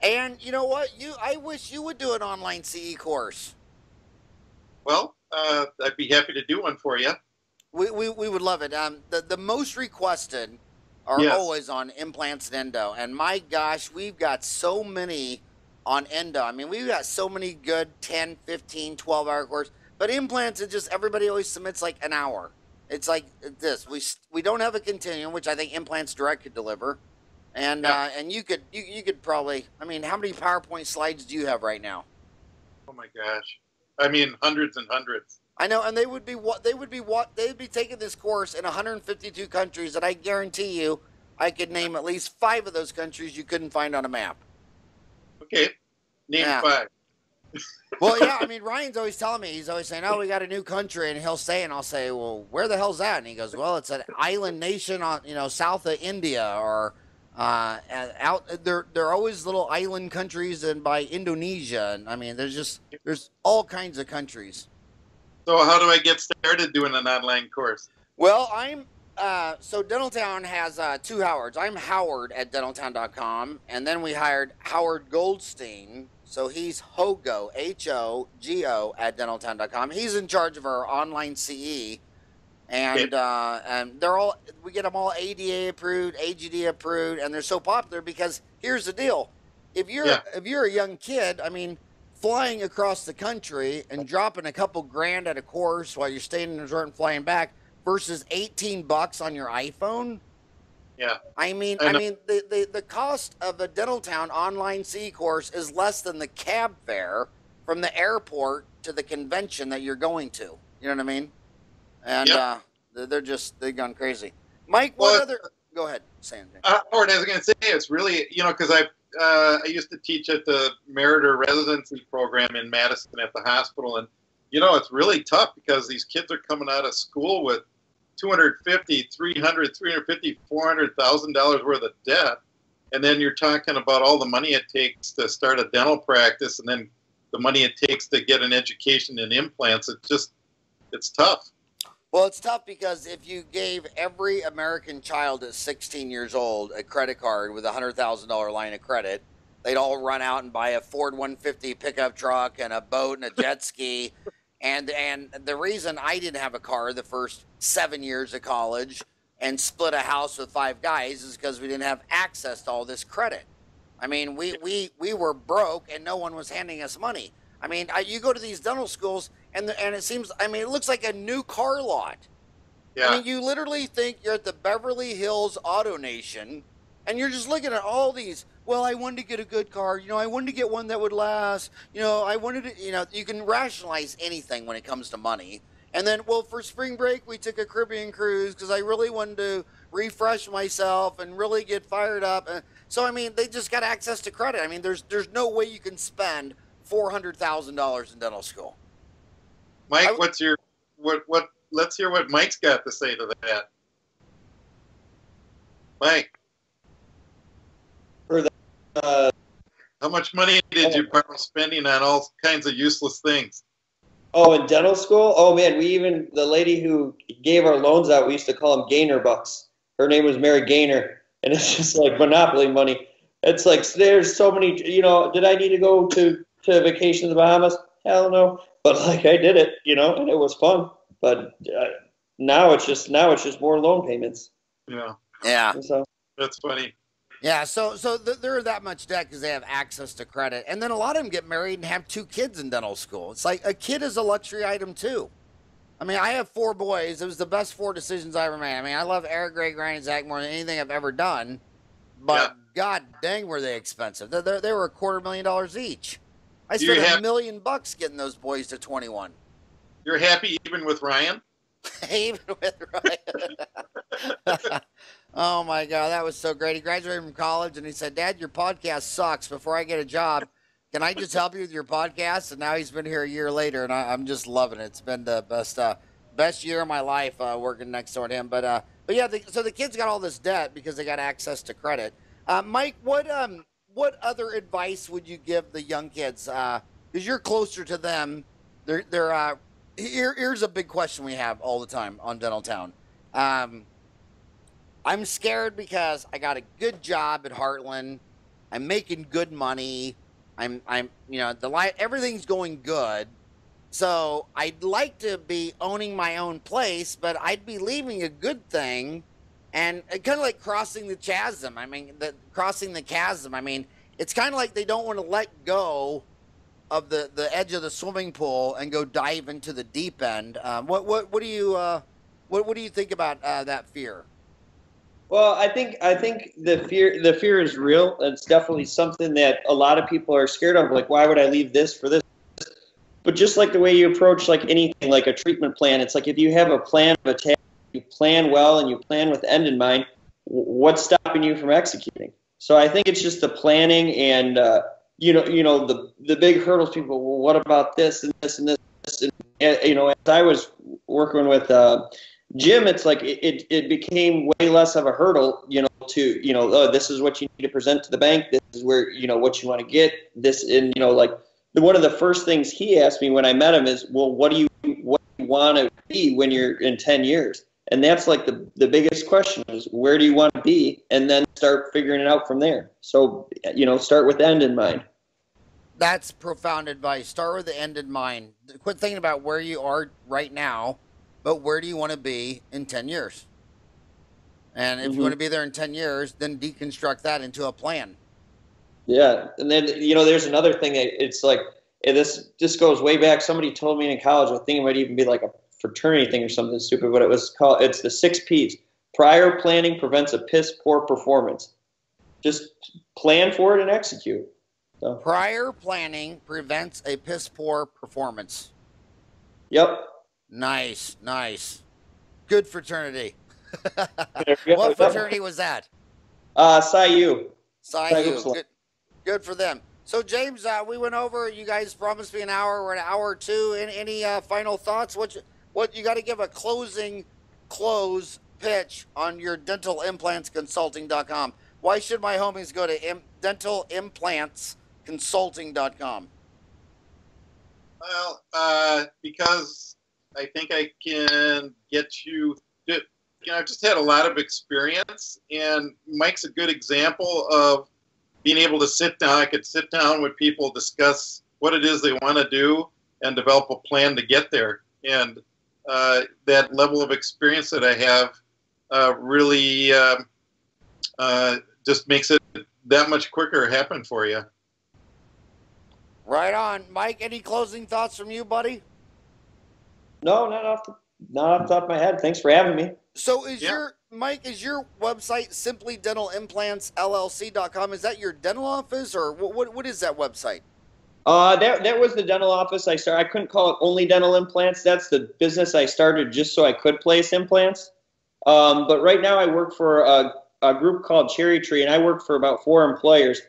And you know what? You I wish you would do an online CE course. Well, uh, I'd be happy to do one for you. We, we, we would love it. Um, the, the most requested are Yes. always on implants and endo. And my gosh, we've got so many on endo. I mean, we've got so many good 10, 15, 12 hour course. But implants, it just everybody always submits like an hour. It's like this. We we don't have a continuum, which I think Implants Direct could deliver. And Yeah. uh, and you could you, you could probably I mean, how many PowerPoint slides do you have right now? Oh my gosh, I mean hundreds and hundreds. I know, and they would be what they would be what they'd be taking this course in 152 countries, and I guarantee you, I could name at least five of those countries you couldn't find on a map. Okay, name Yeah. five. Well, yeah, I [laughs] mean, Ryan's always telling me he's always saying, "Oh, we got a new country," and he'll say, and I'll say, "Well, where the hell's that?" And he goes, "Well, it's an island nation on you know south of India or." Uh, out there, there are always little island countries, and by Indonesia, and I mean, there's just there's all kinds of countries. So how do I get started doing an online course? Well, I'm uh, so Dentaltown has uh, two Howards. I'm Howard at dentaltown.com, and then we hired Howard Goldstein. So he's Hogo, H O G O, at dentaltown.com. He's in charge of our online CE, and uh, and they're all we get them all ADA approved, AGD approved, and they're so popular because here's the deal: if you're Yeah. if you're a young kid, I mean, flying across the country and dropping a couple grand at a course while you're staying in the resort and flying back versus 18 bucks on your iPhone. Yeah. I mean, I I, mean, the, the, the cost of a Dental Town online CE course is less than the cab fare from the airport to the convention that you're going to. You know what I mean? And Yep. uh, they're, they're just they've gone crazy. Mike, what Well, other? Go ahead, anything. Uh, Howard, I was going to say it's really you know because I uh, I used to teach at the Meriter residency program in Madison at the hospital, and you know it's really tough because these kids are coming out of school with 250 300 350 400,000 dollars worth of debt, and then you're talking about all the money it takes to start a dental practice, and then the money it takes to get an education in implants. It's just it's tough. Well, it's tough because if you gave every American child at 16 years old a credit card with a hundred thousand dollar line of credit, they'd all run out and buy a Ford 150 pickup truck and a boat and a jet ski. [laughs] And and the reason I didn't have a car the first seven years of college and split a house with five guys is because we didn't have access to all this credit. I mean, we we we were broke and no one was handing us money. I mean, I, you go to these dental schools and the, and it seems I mean, it looks like a new car lot. Yeah. I mean, you literally think you're at the Beverly Hills Auto Nation, and you're just looking at all these. Well, I wanted to get a good car. You know, I wanted to get one that would last. You know, I wanted to. You know, you can rationalize anything when it comes to money. And then, well, for spring break, we took a Caribbean cruise because I really wanted to refresh myself and really get fired up. And so, I mean, they just got access to credit. I mean, there's there's no way you can spend four hundred thousand dollars in dental school. Mike, I- what's your what what? Let's hear what Mike's got to say to that. Mike, Uh, how much money did you borrow spending on all kinds of useless things? oh, in dental school? Oh man, we even the lady who gave our loans out, we used to call them Gainer bucks. Her name was Mary Gainer, and [laughs] it's just like monopoly money. It's like there's so many. You know, did I need to go to to vacation in the Bahamas? Hell no. But like I did it, you know, and it was fun. But uh, now it's just now it's just more loan payments. Yeah, Yeah. So that's funny. Yeah, so so th- they're that much debt because they have access to credit, and then a lot of them get married and have two kids in dental school. It's like a kid is a luxury item too. I mean, I have four boys. It was the best four decisions I ever made. I mean, I love Eric, Greg, Ryan, and Zach more than anything I've ever done, but god dang, were they expensive? They, they, they were a quarter million dollars each. I spent a million bucks getting those boys to 21. You're happy even with Ryan? [laughs] Even with Ryan. [laughs] oh my god, that was so great. He graduated from college and he said, "Dad, your podcast sucks. Before I get a job, can I just help you with your podcast?" And now he's been here a year later, and I, I'm just loving it. It's been the best, uh, best year of my life uh, working next door to him. But, uh, but yeah, the, so the kids got all this debt because they got access to credit. Uh, Mike, what um, what other advice would you give the young kids? Because you're closer to them. They're they're uh, here, here's a big question we have all the time on Dental Town. Um, I'm scared because I got a good job at Heartland. I'm making good money. I'm, I'm, you know, the light, everything's going good. So I'd like to be owning my own place, but I'd be leaving a good thing, and kind of like crossing the chasm. I mean, the crossing the chasm. I mean, it's kind of like they don't want to let go of the, the edge of the swimming pool and go dive into the deep end. Um, what what what do you uh, what what do you think about uh, that fear? Well, I think I think the fear the fear is real. It's definitely something that a lot of people are scared of. Like, why would I leave this for this? But just like the way you approach like anything, like a treatment plan, it's like if you have a plan of attack, you plan well, and you plan with end in mind. What's stopping you from executing? So I think it's just the planning and uh, you know you know the the big hurdles. People, well, what about this and this and this? And, you know, as I was working with. Uh, Jim, it's like it, it, it became way less of a hurdle, you know, to, you know, oh, this is what you need to present to the bank. This is where, you know, what you want to get this in, you know, like the, one of the first things he asked me when I met him is, well, what do you, what do you want to be when you're in 10 years? And that's like the, the biggest question is where do you want to be? And then start figuring it out from there. So, you know, start with end in mind. That's profound advice. Start with the end in mind. Quit thinking about where you are right now, but where do you want to be in 10 years? And if you Mhm. want to be there in 10 years, then deconstruct that into a plan. Yeah, and then you know, there's another thing. It's like this this goes way back. Somebody told me in college. I think it might even be like a fraternity thing or something stupid. But it was called. It's the six P's. Prior planning prevents a piss poor performance. Just plan for it and execute. So, Prior planning prevents a piss poor performance. yep. Nice, nice. Good fraternity. [laughs] Go. What fraternity was that? Uh, Psi U. Psi Psi U. Good, good for them. So, James, uh, we went over. You guys promised me an hour. We're an hour or two. Any, any uh, final thoughts? What you, what you got to give a closing close pitch on your dentalimplantsconsulting.com. Why should my homies go to Im- dentalimplantsconsulting.com? Well, uh, because I think I can get you. You know, I've just had a lot of experience, and Mike's a good example of being able to sit down. I could sit down with people, discuss what it is they want to do, and develop a plan to get there. And uh, that level of experience that I have uh, really um uh, just makes it that much quicker happen for you. Right on. Mike, any closing thoughts from you, buddy? No, not off the not off the top of my head. Thanks for having me. So is Yeah. your Mike is your website simply dental implants llc.com is that your dental office or what what, what is that website? Uh, that that was the dental office I started. I couldn't call it only dental implants. That's the business I started just so I could place implants. Um, but right now I work for a, a group called Cherry Tree, and I work for about four employers.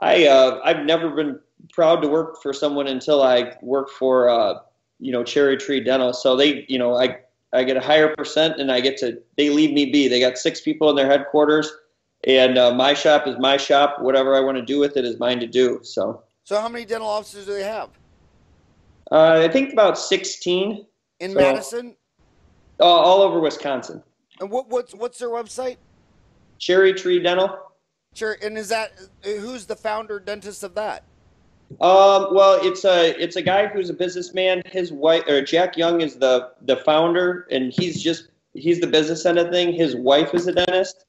I uh, I've never been proud to work for someone until I worked for uh, you know Cherry Tree Dental. So they you know I I get a higher percent, and I get to they leave me be. They got six people in their headquarters, and uh, my shop is my shop. Whatever I want to do with it is mine to do. So. So how many dental offices do they have? Uh, I think about 16 In So- Madison? uh, all over Wisconsin. And what what's what's their website? Cherry Tree Dental. Sure. And is that who's the founder dentist of that? Um, well, it's a it's a guy who's a businessman. His wife, or Jack Young, is the the founder, and he's just he's the business end of thing. His wife is a dentist,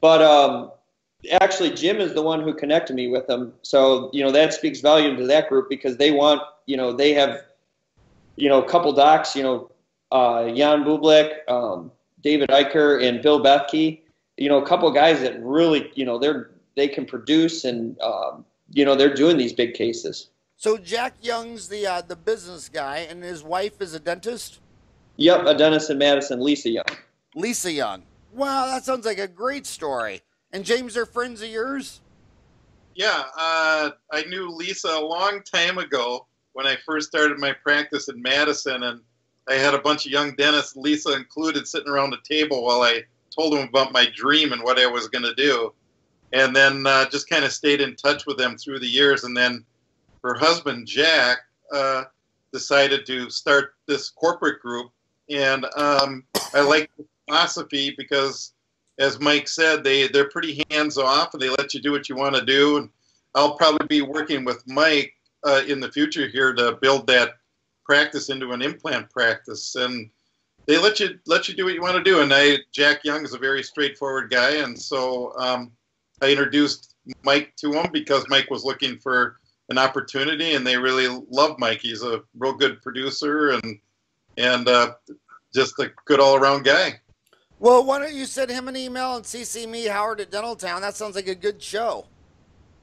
but um, actually Jim is the one who connected me with them. So you know that speaks volume to that group because they want you know they have you know a couple docs. You know, uh, Jan Bublik, um, David Eicher, and Bill Bethke. You know, a couple guys that really you know they're they can produce, and um, you know they're doing these big cases. So Jack Young's the uh, the business guy, and his wife is a dentist. Yep, a dentist in Madison, Lisa Young. Lisa Young. Wow, that sounds like a great story. And James, they're friends of yours. Yeah, uh, I knew Lisa a long time ago when I first started my practice in Madison, and I had a bunch of young dentists, Lisa included, sitting around the table while I told them about my dream and what I was going to do. And then uh, just kind of stayed in touch with them through the years. And then her husband, Jack, uh, decided to start this corporate group. And um, I like the philosophy because, as Mike said, they, they're pretty hands off and they let you do what you want to do. And I'll probably be working with Mike uh, in the future here to build that practice into an implant practice. And they let you let you do what you want to do. And I, Jack Young is a very straightforward guy, and so um, I introduced Mike to him because Mike was looking for an opportunity, and they really love Mike. He's a real good producer and and uh, just a good all around guy. Well, why don't you send him an email and CC me, Howard at Dental Town? That sounds like a good show.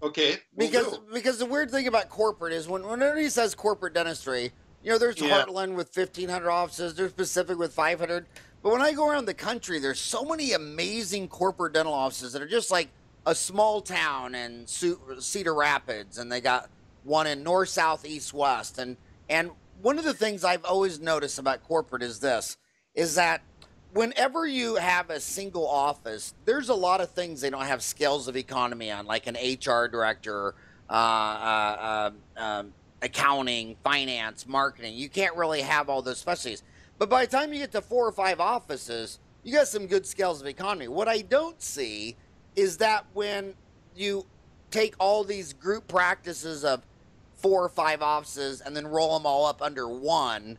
Okay. Because do. because the weird thing about corporate is when whenever he says corporate dentistry, you know, there's yeah. Heartland with 1,500 offices, there's Pacific with 500. But when I go around the country, there's so many amazing corporate dental offices that are just like a small town in Cedar Rapids, and they got one in north, south, east, west. And and one of the things I've always noticed about corporate is this: is that whenever you have a single office, there's a lot of things they don't have scales of economy on, like an HR director, uh, uh, uh, um, accounting, finance, marketing. You can't really have all those specialties. But by the time you get to four or five offices, you got some good scales of economy. What I don't see is that when you take all these group practices of four or five offices and then roll them all up under one,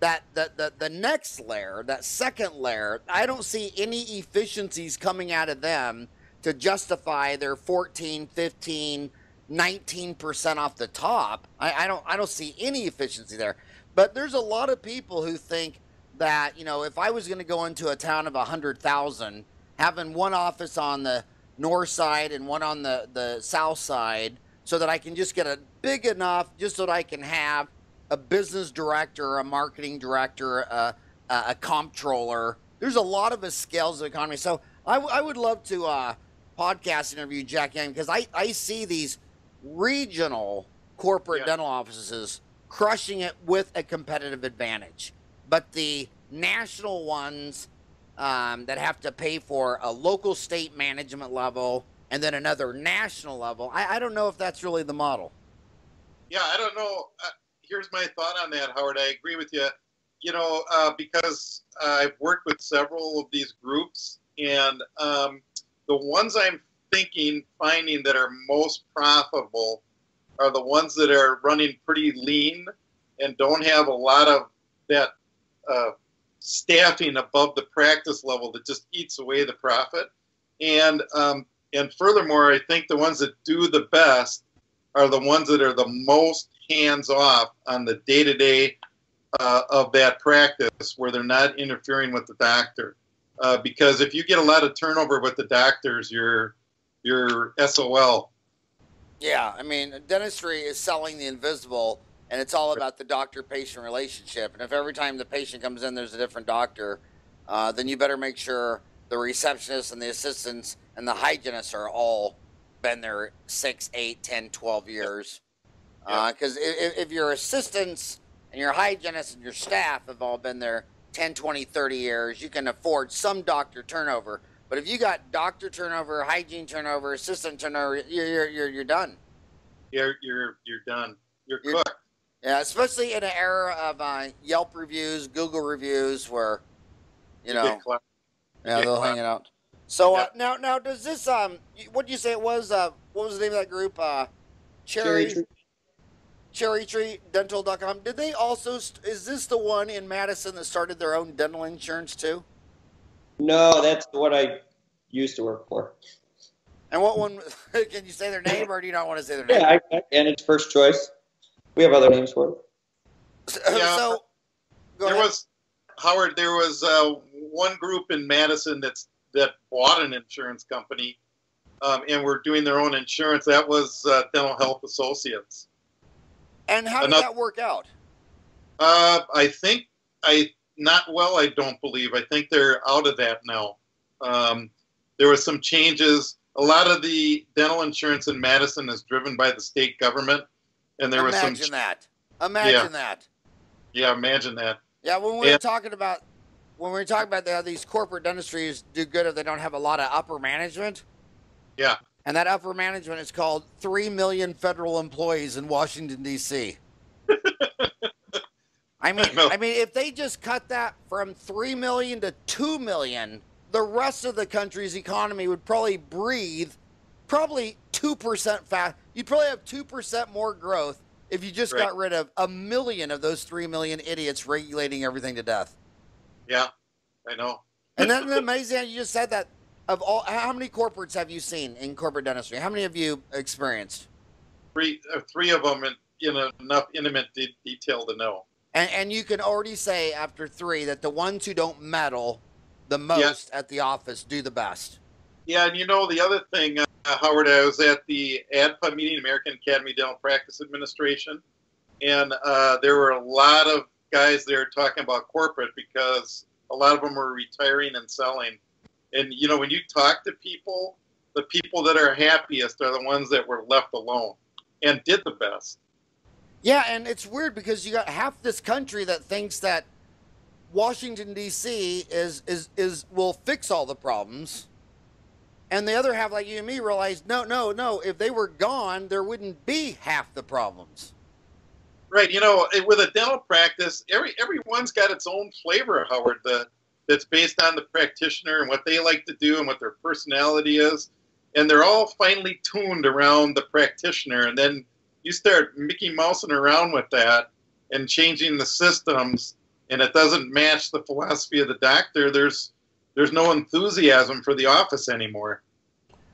that the, the, the next layer, that second layer, I don't see any efficiencies coming out of them to justify their 14, 15, 19% off the top. I, I don't I don't see any efficiency there. But there's a lot of people who think that, you know, if I was going to go into a town of 100,000, having one office on the north side and one on the, the south side so that I can just get a big enough just so that I can have a business director, a marketing director, a, a comptroller. There's a lot of scales of economy. So I, I would love to uh, podcast interview Jack Young because I, I see these regional corporate yeah. dental offices crushing it with a competitive advantage. But the national ones um, that have to pay for a local state management level and then another national level, I, I don't know if that's really the model. Yeah, I don't know. Uh, here's my thought on that, Howard. I agree with you. You know, uh, because I've worked with several of these groups, and um, the ones I'm thinking, finding that are most profitable are the ones that are running pretty lean and don't have a lot of that uh, staffing above the practice level that just eats away the profit. And um, and furthermore, I think the ones that do the best are the ones that are the most hands off on the day to day of that practice, where they're not interfering with the doctor. Uh, because if you get a lot of turnover with the doctors, you're your SOL. Yeah, I mean, dentistry is selling the invisible, and it's all about the doctor-patient relationship. And if every time the patient comes in, there's a different doctor, uh, then you better make sure the receptionists and the assistants and the hygienists are all been there six, eight, ten, twelve years. Because yeah. uh, if, if your assistants and your hygienists and your staff have all been there 10, 20, 30 years, you can afford some doctor turnover. But if you got doctor turnover, hygiene turnover, assistant turnover, you're you're you're, you're done. You're you're you're done. You're, you're cooked. Yeah, especially in an era of uh, Yelp reviews, Google reviews, where you, you know, yeah, they'll hang it out. So uh, now, now, does this um, what do you say it was? Uh, what was the name of that group? Uh, Cherry, Cherry Tree, Cherry Tree Dental.com. Did they also? Is this the one in Madison that started their own dental insurance too? No, that's what I used to work for. And what one? [laughs] Can you say their name, or do you not want to say their name? Yeah, I, I, and it's first choice. We have other names for it. So, yeah, so there ahead. was Howard. There was uh, one group in Madison that's that bought an insurance company, um, and were doing their own insurance. That was uh, Dental Health Associates. And how did Another- that work out? Uh, I think I not well. I don't believe. I think they're out of that now. Um, there was some changes. A lot of the dental insurance in Madison is driven by the state government, and there was some. Imagine that. Imagine that. Yeah, imagine that. Yeah, when we were Yeah. talking about when we were talking about how these corporate dentistries do good if they don't have a lot of upper management. Yeah. And that upper management is called three million federal employees in Washington D.C. [laughs] I mean, know. I mean, if they just cut that from three million to two million, the rest of the country's economy would probably breathe probably two percent fast. You'd probably have two percent more growth if you just Right. got rid of a million of those three million idiots regulating everything to death. Yeah, I know. And then amazing how you just said that. Of all, how many corporates have you seen in corporate dentistry? How many have you experienced? Three, uh, three of them in, in enough intimate de- detail to know. And, and you can already say after three that the ones who don't meddle the most at the office do the best. Yeah, and you know the other thing, uh, Howard, I was at the ADPA meeting, American Academy of Dental Practice Administration, and uh, there were a lot of guys there talking about corporate because a lot of them were retiring and selling. And you know, when you talk to people, the people that are happiest are the ones that were left alone and did the best. Yeah, and it's weird because you got half this country that thinks that Washington D.C. is is is will fix all the problems, and the other half, like you and me, realized no, no, no. If they were gone, there wouldn't be half the problems. Right, you know, with a dental practice, every everyone's got its own flavor, Howard. The that's based on the practitioner and what they like to do and what their personality is, and they're all finely tuned around the practitioner. And then you start Mickey Mousing around with that and changing the systems, and it doesn't match the philosophy of the doctor. There's there's no enthusiasm for the office anymore.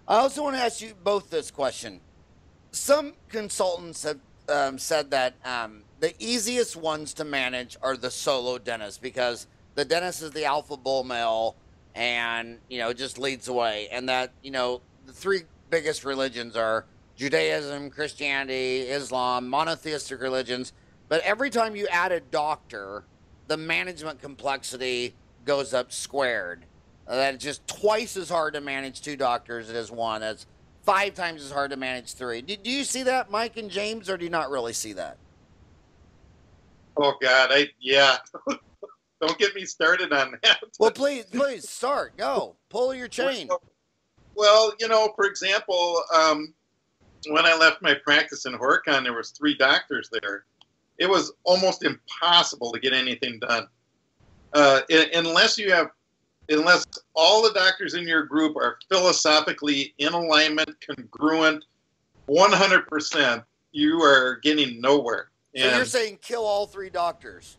I also want to ask you both this question. Some consultants have um, said that um, the easiest ones to manage are the solo dentists because the dentist is the alpha bull male and, you know, just leads the way. And that, you know, the three biggest religions are Judaism, Christianity, Islam, monotheistic religions. But every time you add a doctor, the management complexity goes up squared. Uh, that it's just twice as hard to manage two doctors as one. It's five times as hard to manage three. Do, do you see that, Mike and James, or do you not really see that? Oh God, I yeah. [laughs] Don't get me started on that. Well, please, please start. Go. Pull your chain. Well, you know, for example, um, when I left my practice in Horicon, there was three doctors there. It was almost impossible to get anything done, uh, unless you have, unless all the doctors in your group are philosophically in alignment, congruent, one hundred percent. You are getting nowhere. So you're saying kill all three doctors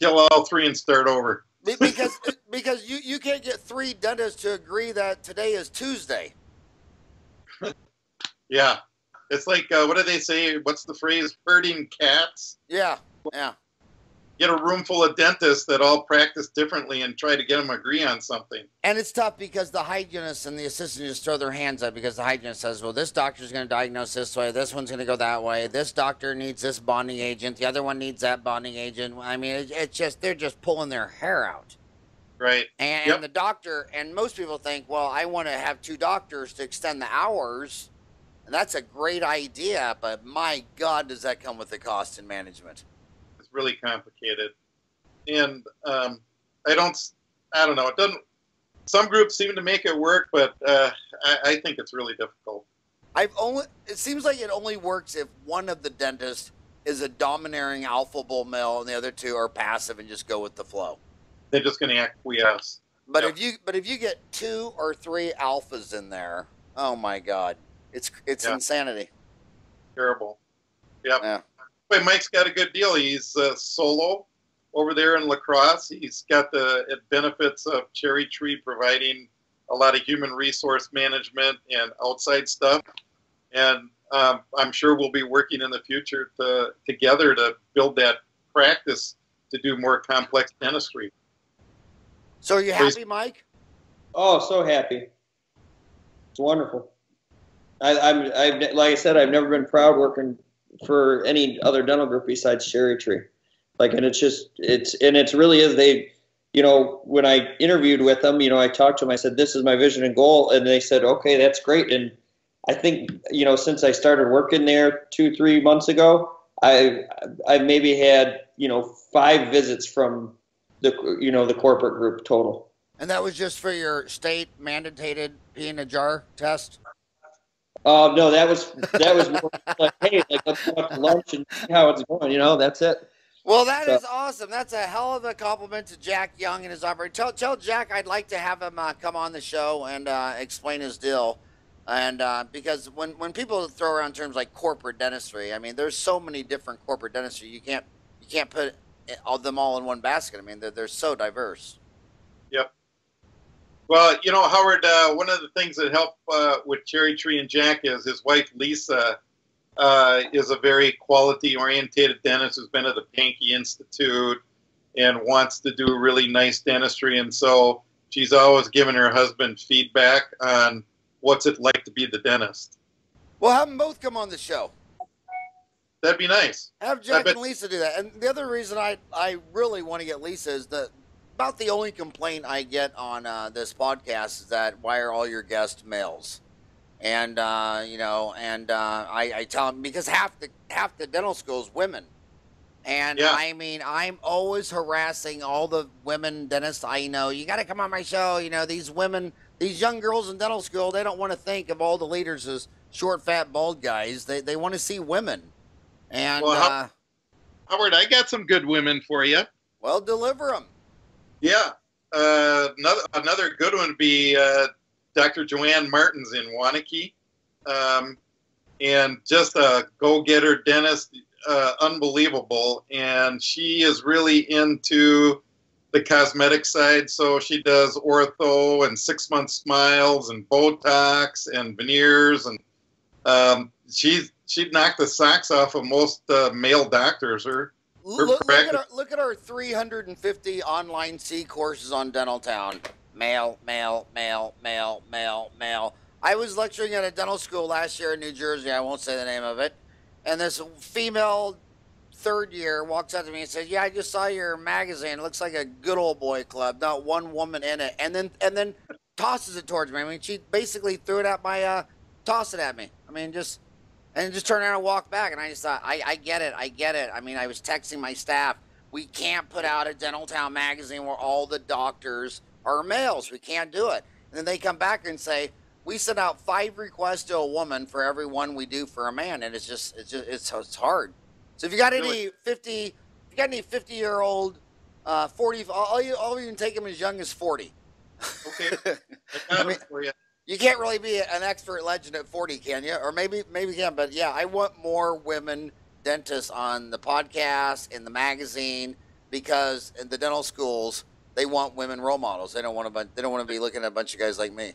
kill all three and start over. Because [laughs] because you, you can't get three dentists to agree that today is Tuesday. [laughs] Yeah, it's like uh, what do they say? What's the phrase? Herding cats. Yeah, yeah. Get a room full of dentists that all practice differently and try to get them agree on something. And it's tough because the hygienist and the assistant just throw their hands up because the hygienist says, well, this doctor's going to diagnose this way. This one's going to go that way. This doctor needs this bonding agent. The other one needs that bonding agent. I mean, it, it's just, they're just pulling their hair out. Right. And, Yep. and the doctor, and most people think, well, I want to have two doctors to extend the hours. And that's a great idea, but my God, does that come with the cost in management? Really complicated, and um, I don't. I don't know. It doesn't. Some groups seem to make it work, but uh, I, I think it's really difficult. I've only. It seems like it only works if one of the dentists is a domineering alpha bull male, and the other two are passive and just go with the flow. They're just going to acquiesce. But Yep. if you but if you get two or three alphas in there, oh my god, it's it's Yeah. insanity. Terrible. Yep. Yeah. But Mike's got a good deal. He's uh, solo over there in La Crosse. He's got the benefits of Cherry Tree providing a lot of human resource management and outside stuff. And um, I'm sure we'll be working in the future to, together to build that practice to do more complex dentistry. So are you happy, Mike? Oh, so happy. It's wonderful. I, I'm, I've, like I said, I've never been proud working for any other dental group besides Cherry Tree. Like, and it's just, it's, and it's really is they, you know, when I interviewed with them, you know, I talked to them, I said, this is my vision and goal. And they said, okay, that's great. And I think, you know, since I started working there two, three months ago, I, I maybe had, you know, five visits from the, you know, the corporate group total. And that was just for your state mandated pee in a jar test? Uh, no, that was that was more [laughs] like, hey, like let's go out to lunch and see how it's going. You know, that's it. Well, that So- is awesome. That's a hell of a compliment to Jack Young and his operation. Tell, tell Jack I'd like to have him uh, come on the show and uh, explain his deal. And uh, because when, when people throw around terms like corporate dentistry, I mean, there's so many different corporate dentistry. You can't you can't put all them all in one basket. I mean, they're, they're so diverse. Well, you know, Howard, uh, one of the things that help uh, with Cherry Tree and Jack is his wife Lisa uh, is a very quality orientated dentist who's been at the Pankey Institute and wants to do really nice dentistry. And so she's always giving her husband feedback on what's it like to be the dentist. Well, have them both come on the show. That'd be nice. Have Jack and Lisa do that. And the other reason I, I really want to get Lisa is that about the only complaint I get on uh, this podcast is that why are all your guests males? And uh, you know, and uh, I, I tell them because half the half the dental school is women. And Yeah. I mean, I'm always harassing all the women dentists I know. You got to come on my show. You know, these women, these young girls in dental school, they don't want to think of all the leaders as short, fat, bald guys. They, they want to see women. And, Well, uh, Howard, I got some good women for you. well, deliver them. Yeah. Uh, another another good one would be uh, Dr. Joanne Martins in Waunakee. Um, and just a go-getter dentist, uh, unbelievable. And she is really into the cosmetic side, so she does ortho and six-month smiles and Botox and veneers, and um, she's she'd knock the socks off of most uh, male doctors. Her Look, look at our, look at our 350 online CE courses on Dental Town. Male, male, male, male, male, male. I was lecturing at a dental school last year in New Jersey. I won't say the name of it. And this female third year walks up to me and says, "Yeah, I just saw your magazine. It looks like a good old boy club. Not one woman in it." And then and then tosses it towards me. I mean, she basically threw it at my uh, toss it at me. I mean, just and just turned around and walked back. And I just thought, I, I get it, I get it. I mean, I was texting my staff. We can't put out a Dental Town magazine where all the doctors are males. We can't do it. And then they come back and say, we send out five requests to a woman for every one we do for a man, and it's just, it's just, it's, it's hard. So if you got any fifty, if you got any fifty-year-old, uh, forty, all you I'll e- I'll even take them as young as forty. okay, [laughs] I mean- it for you. You can't really be an expert legend at 40, can you? Or maybe maybe can, but yeah, I want more women dentists on the podcast, in the magazine, because in the dental schools, they want women role models. They don't want to they don't want to be looking at a bunch of guys like me.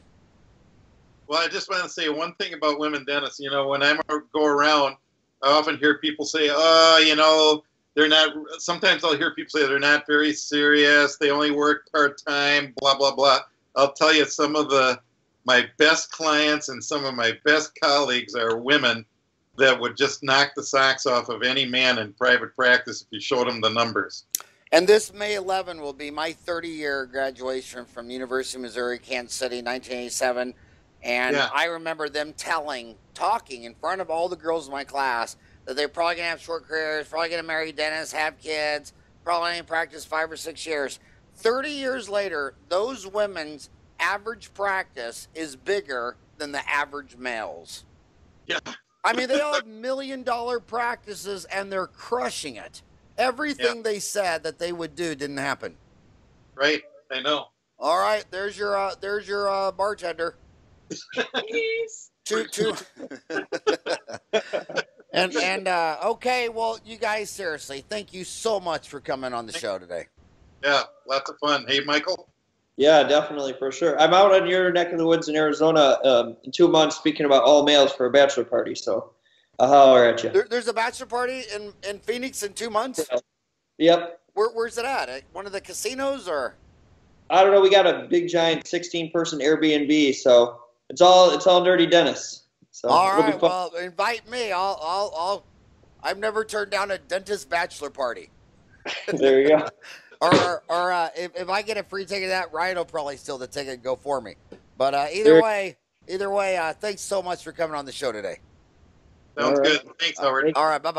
Well, I just want to say one thing about women dentists. You know, when I go around, I often hear people say, "Oh, you know, they're not." Sometimes I'll hear people say they're not very serious. They only work part time. Blah blah blah. I'll tell you, some of the my best clients and some of my best colleagues are women that would just knock the socks off of any man in private practice if you showed them the numbers. And this May 11 will be my 30 year graduation from University of Missouri, Kansas City, 1987. And Yeah. I remember them telling, talking in front of all the girls in my class that they're probably going to have short careers, probably going to marry dentists, have kids, probably only practice five or six years. 30 years later, those women's average practice is bigger than the average male's. Yeah. I mean, they all [laughs] have million dollar practices and they're crushing it. Everything they said that they would do didn't happen. Right? I know. All right, there's your uh, there's your uh, bartender. [laughs] Two two. [laughs] and and uh, okay, well, you guys seriously, thank you so much for coming on the show today. Yeah, lots of fun. Hey, Michael. Yeah, definitely for sure. I'm out on your neck of the woods in Arizona um, in two months, speaking about all males for a bachelor party. So I'll holler at you. There, there's a bachelor party in in Phoenix in two months. Yep. Where, where's it at? One of the casinos or? I don't know. We got a big giant 16 person Airbnb, so it's all it's all dirty Dennis. So All right. Well, invite me. I'll. I'll. I'll. I've never turned down a dentist bachelor party. [laughs] there you go. [laughs] Or, or uh, if, if I get a free ticket to that, Ryan will probably steal the ticket and go for me. But uh, either Sure. way, either way, uh, thanks so much for coming on the show today. Sounds All right. good. Thanks, Howard. Thank All right. Bye bye.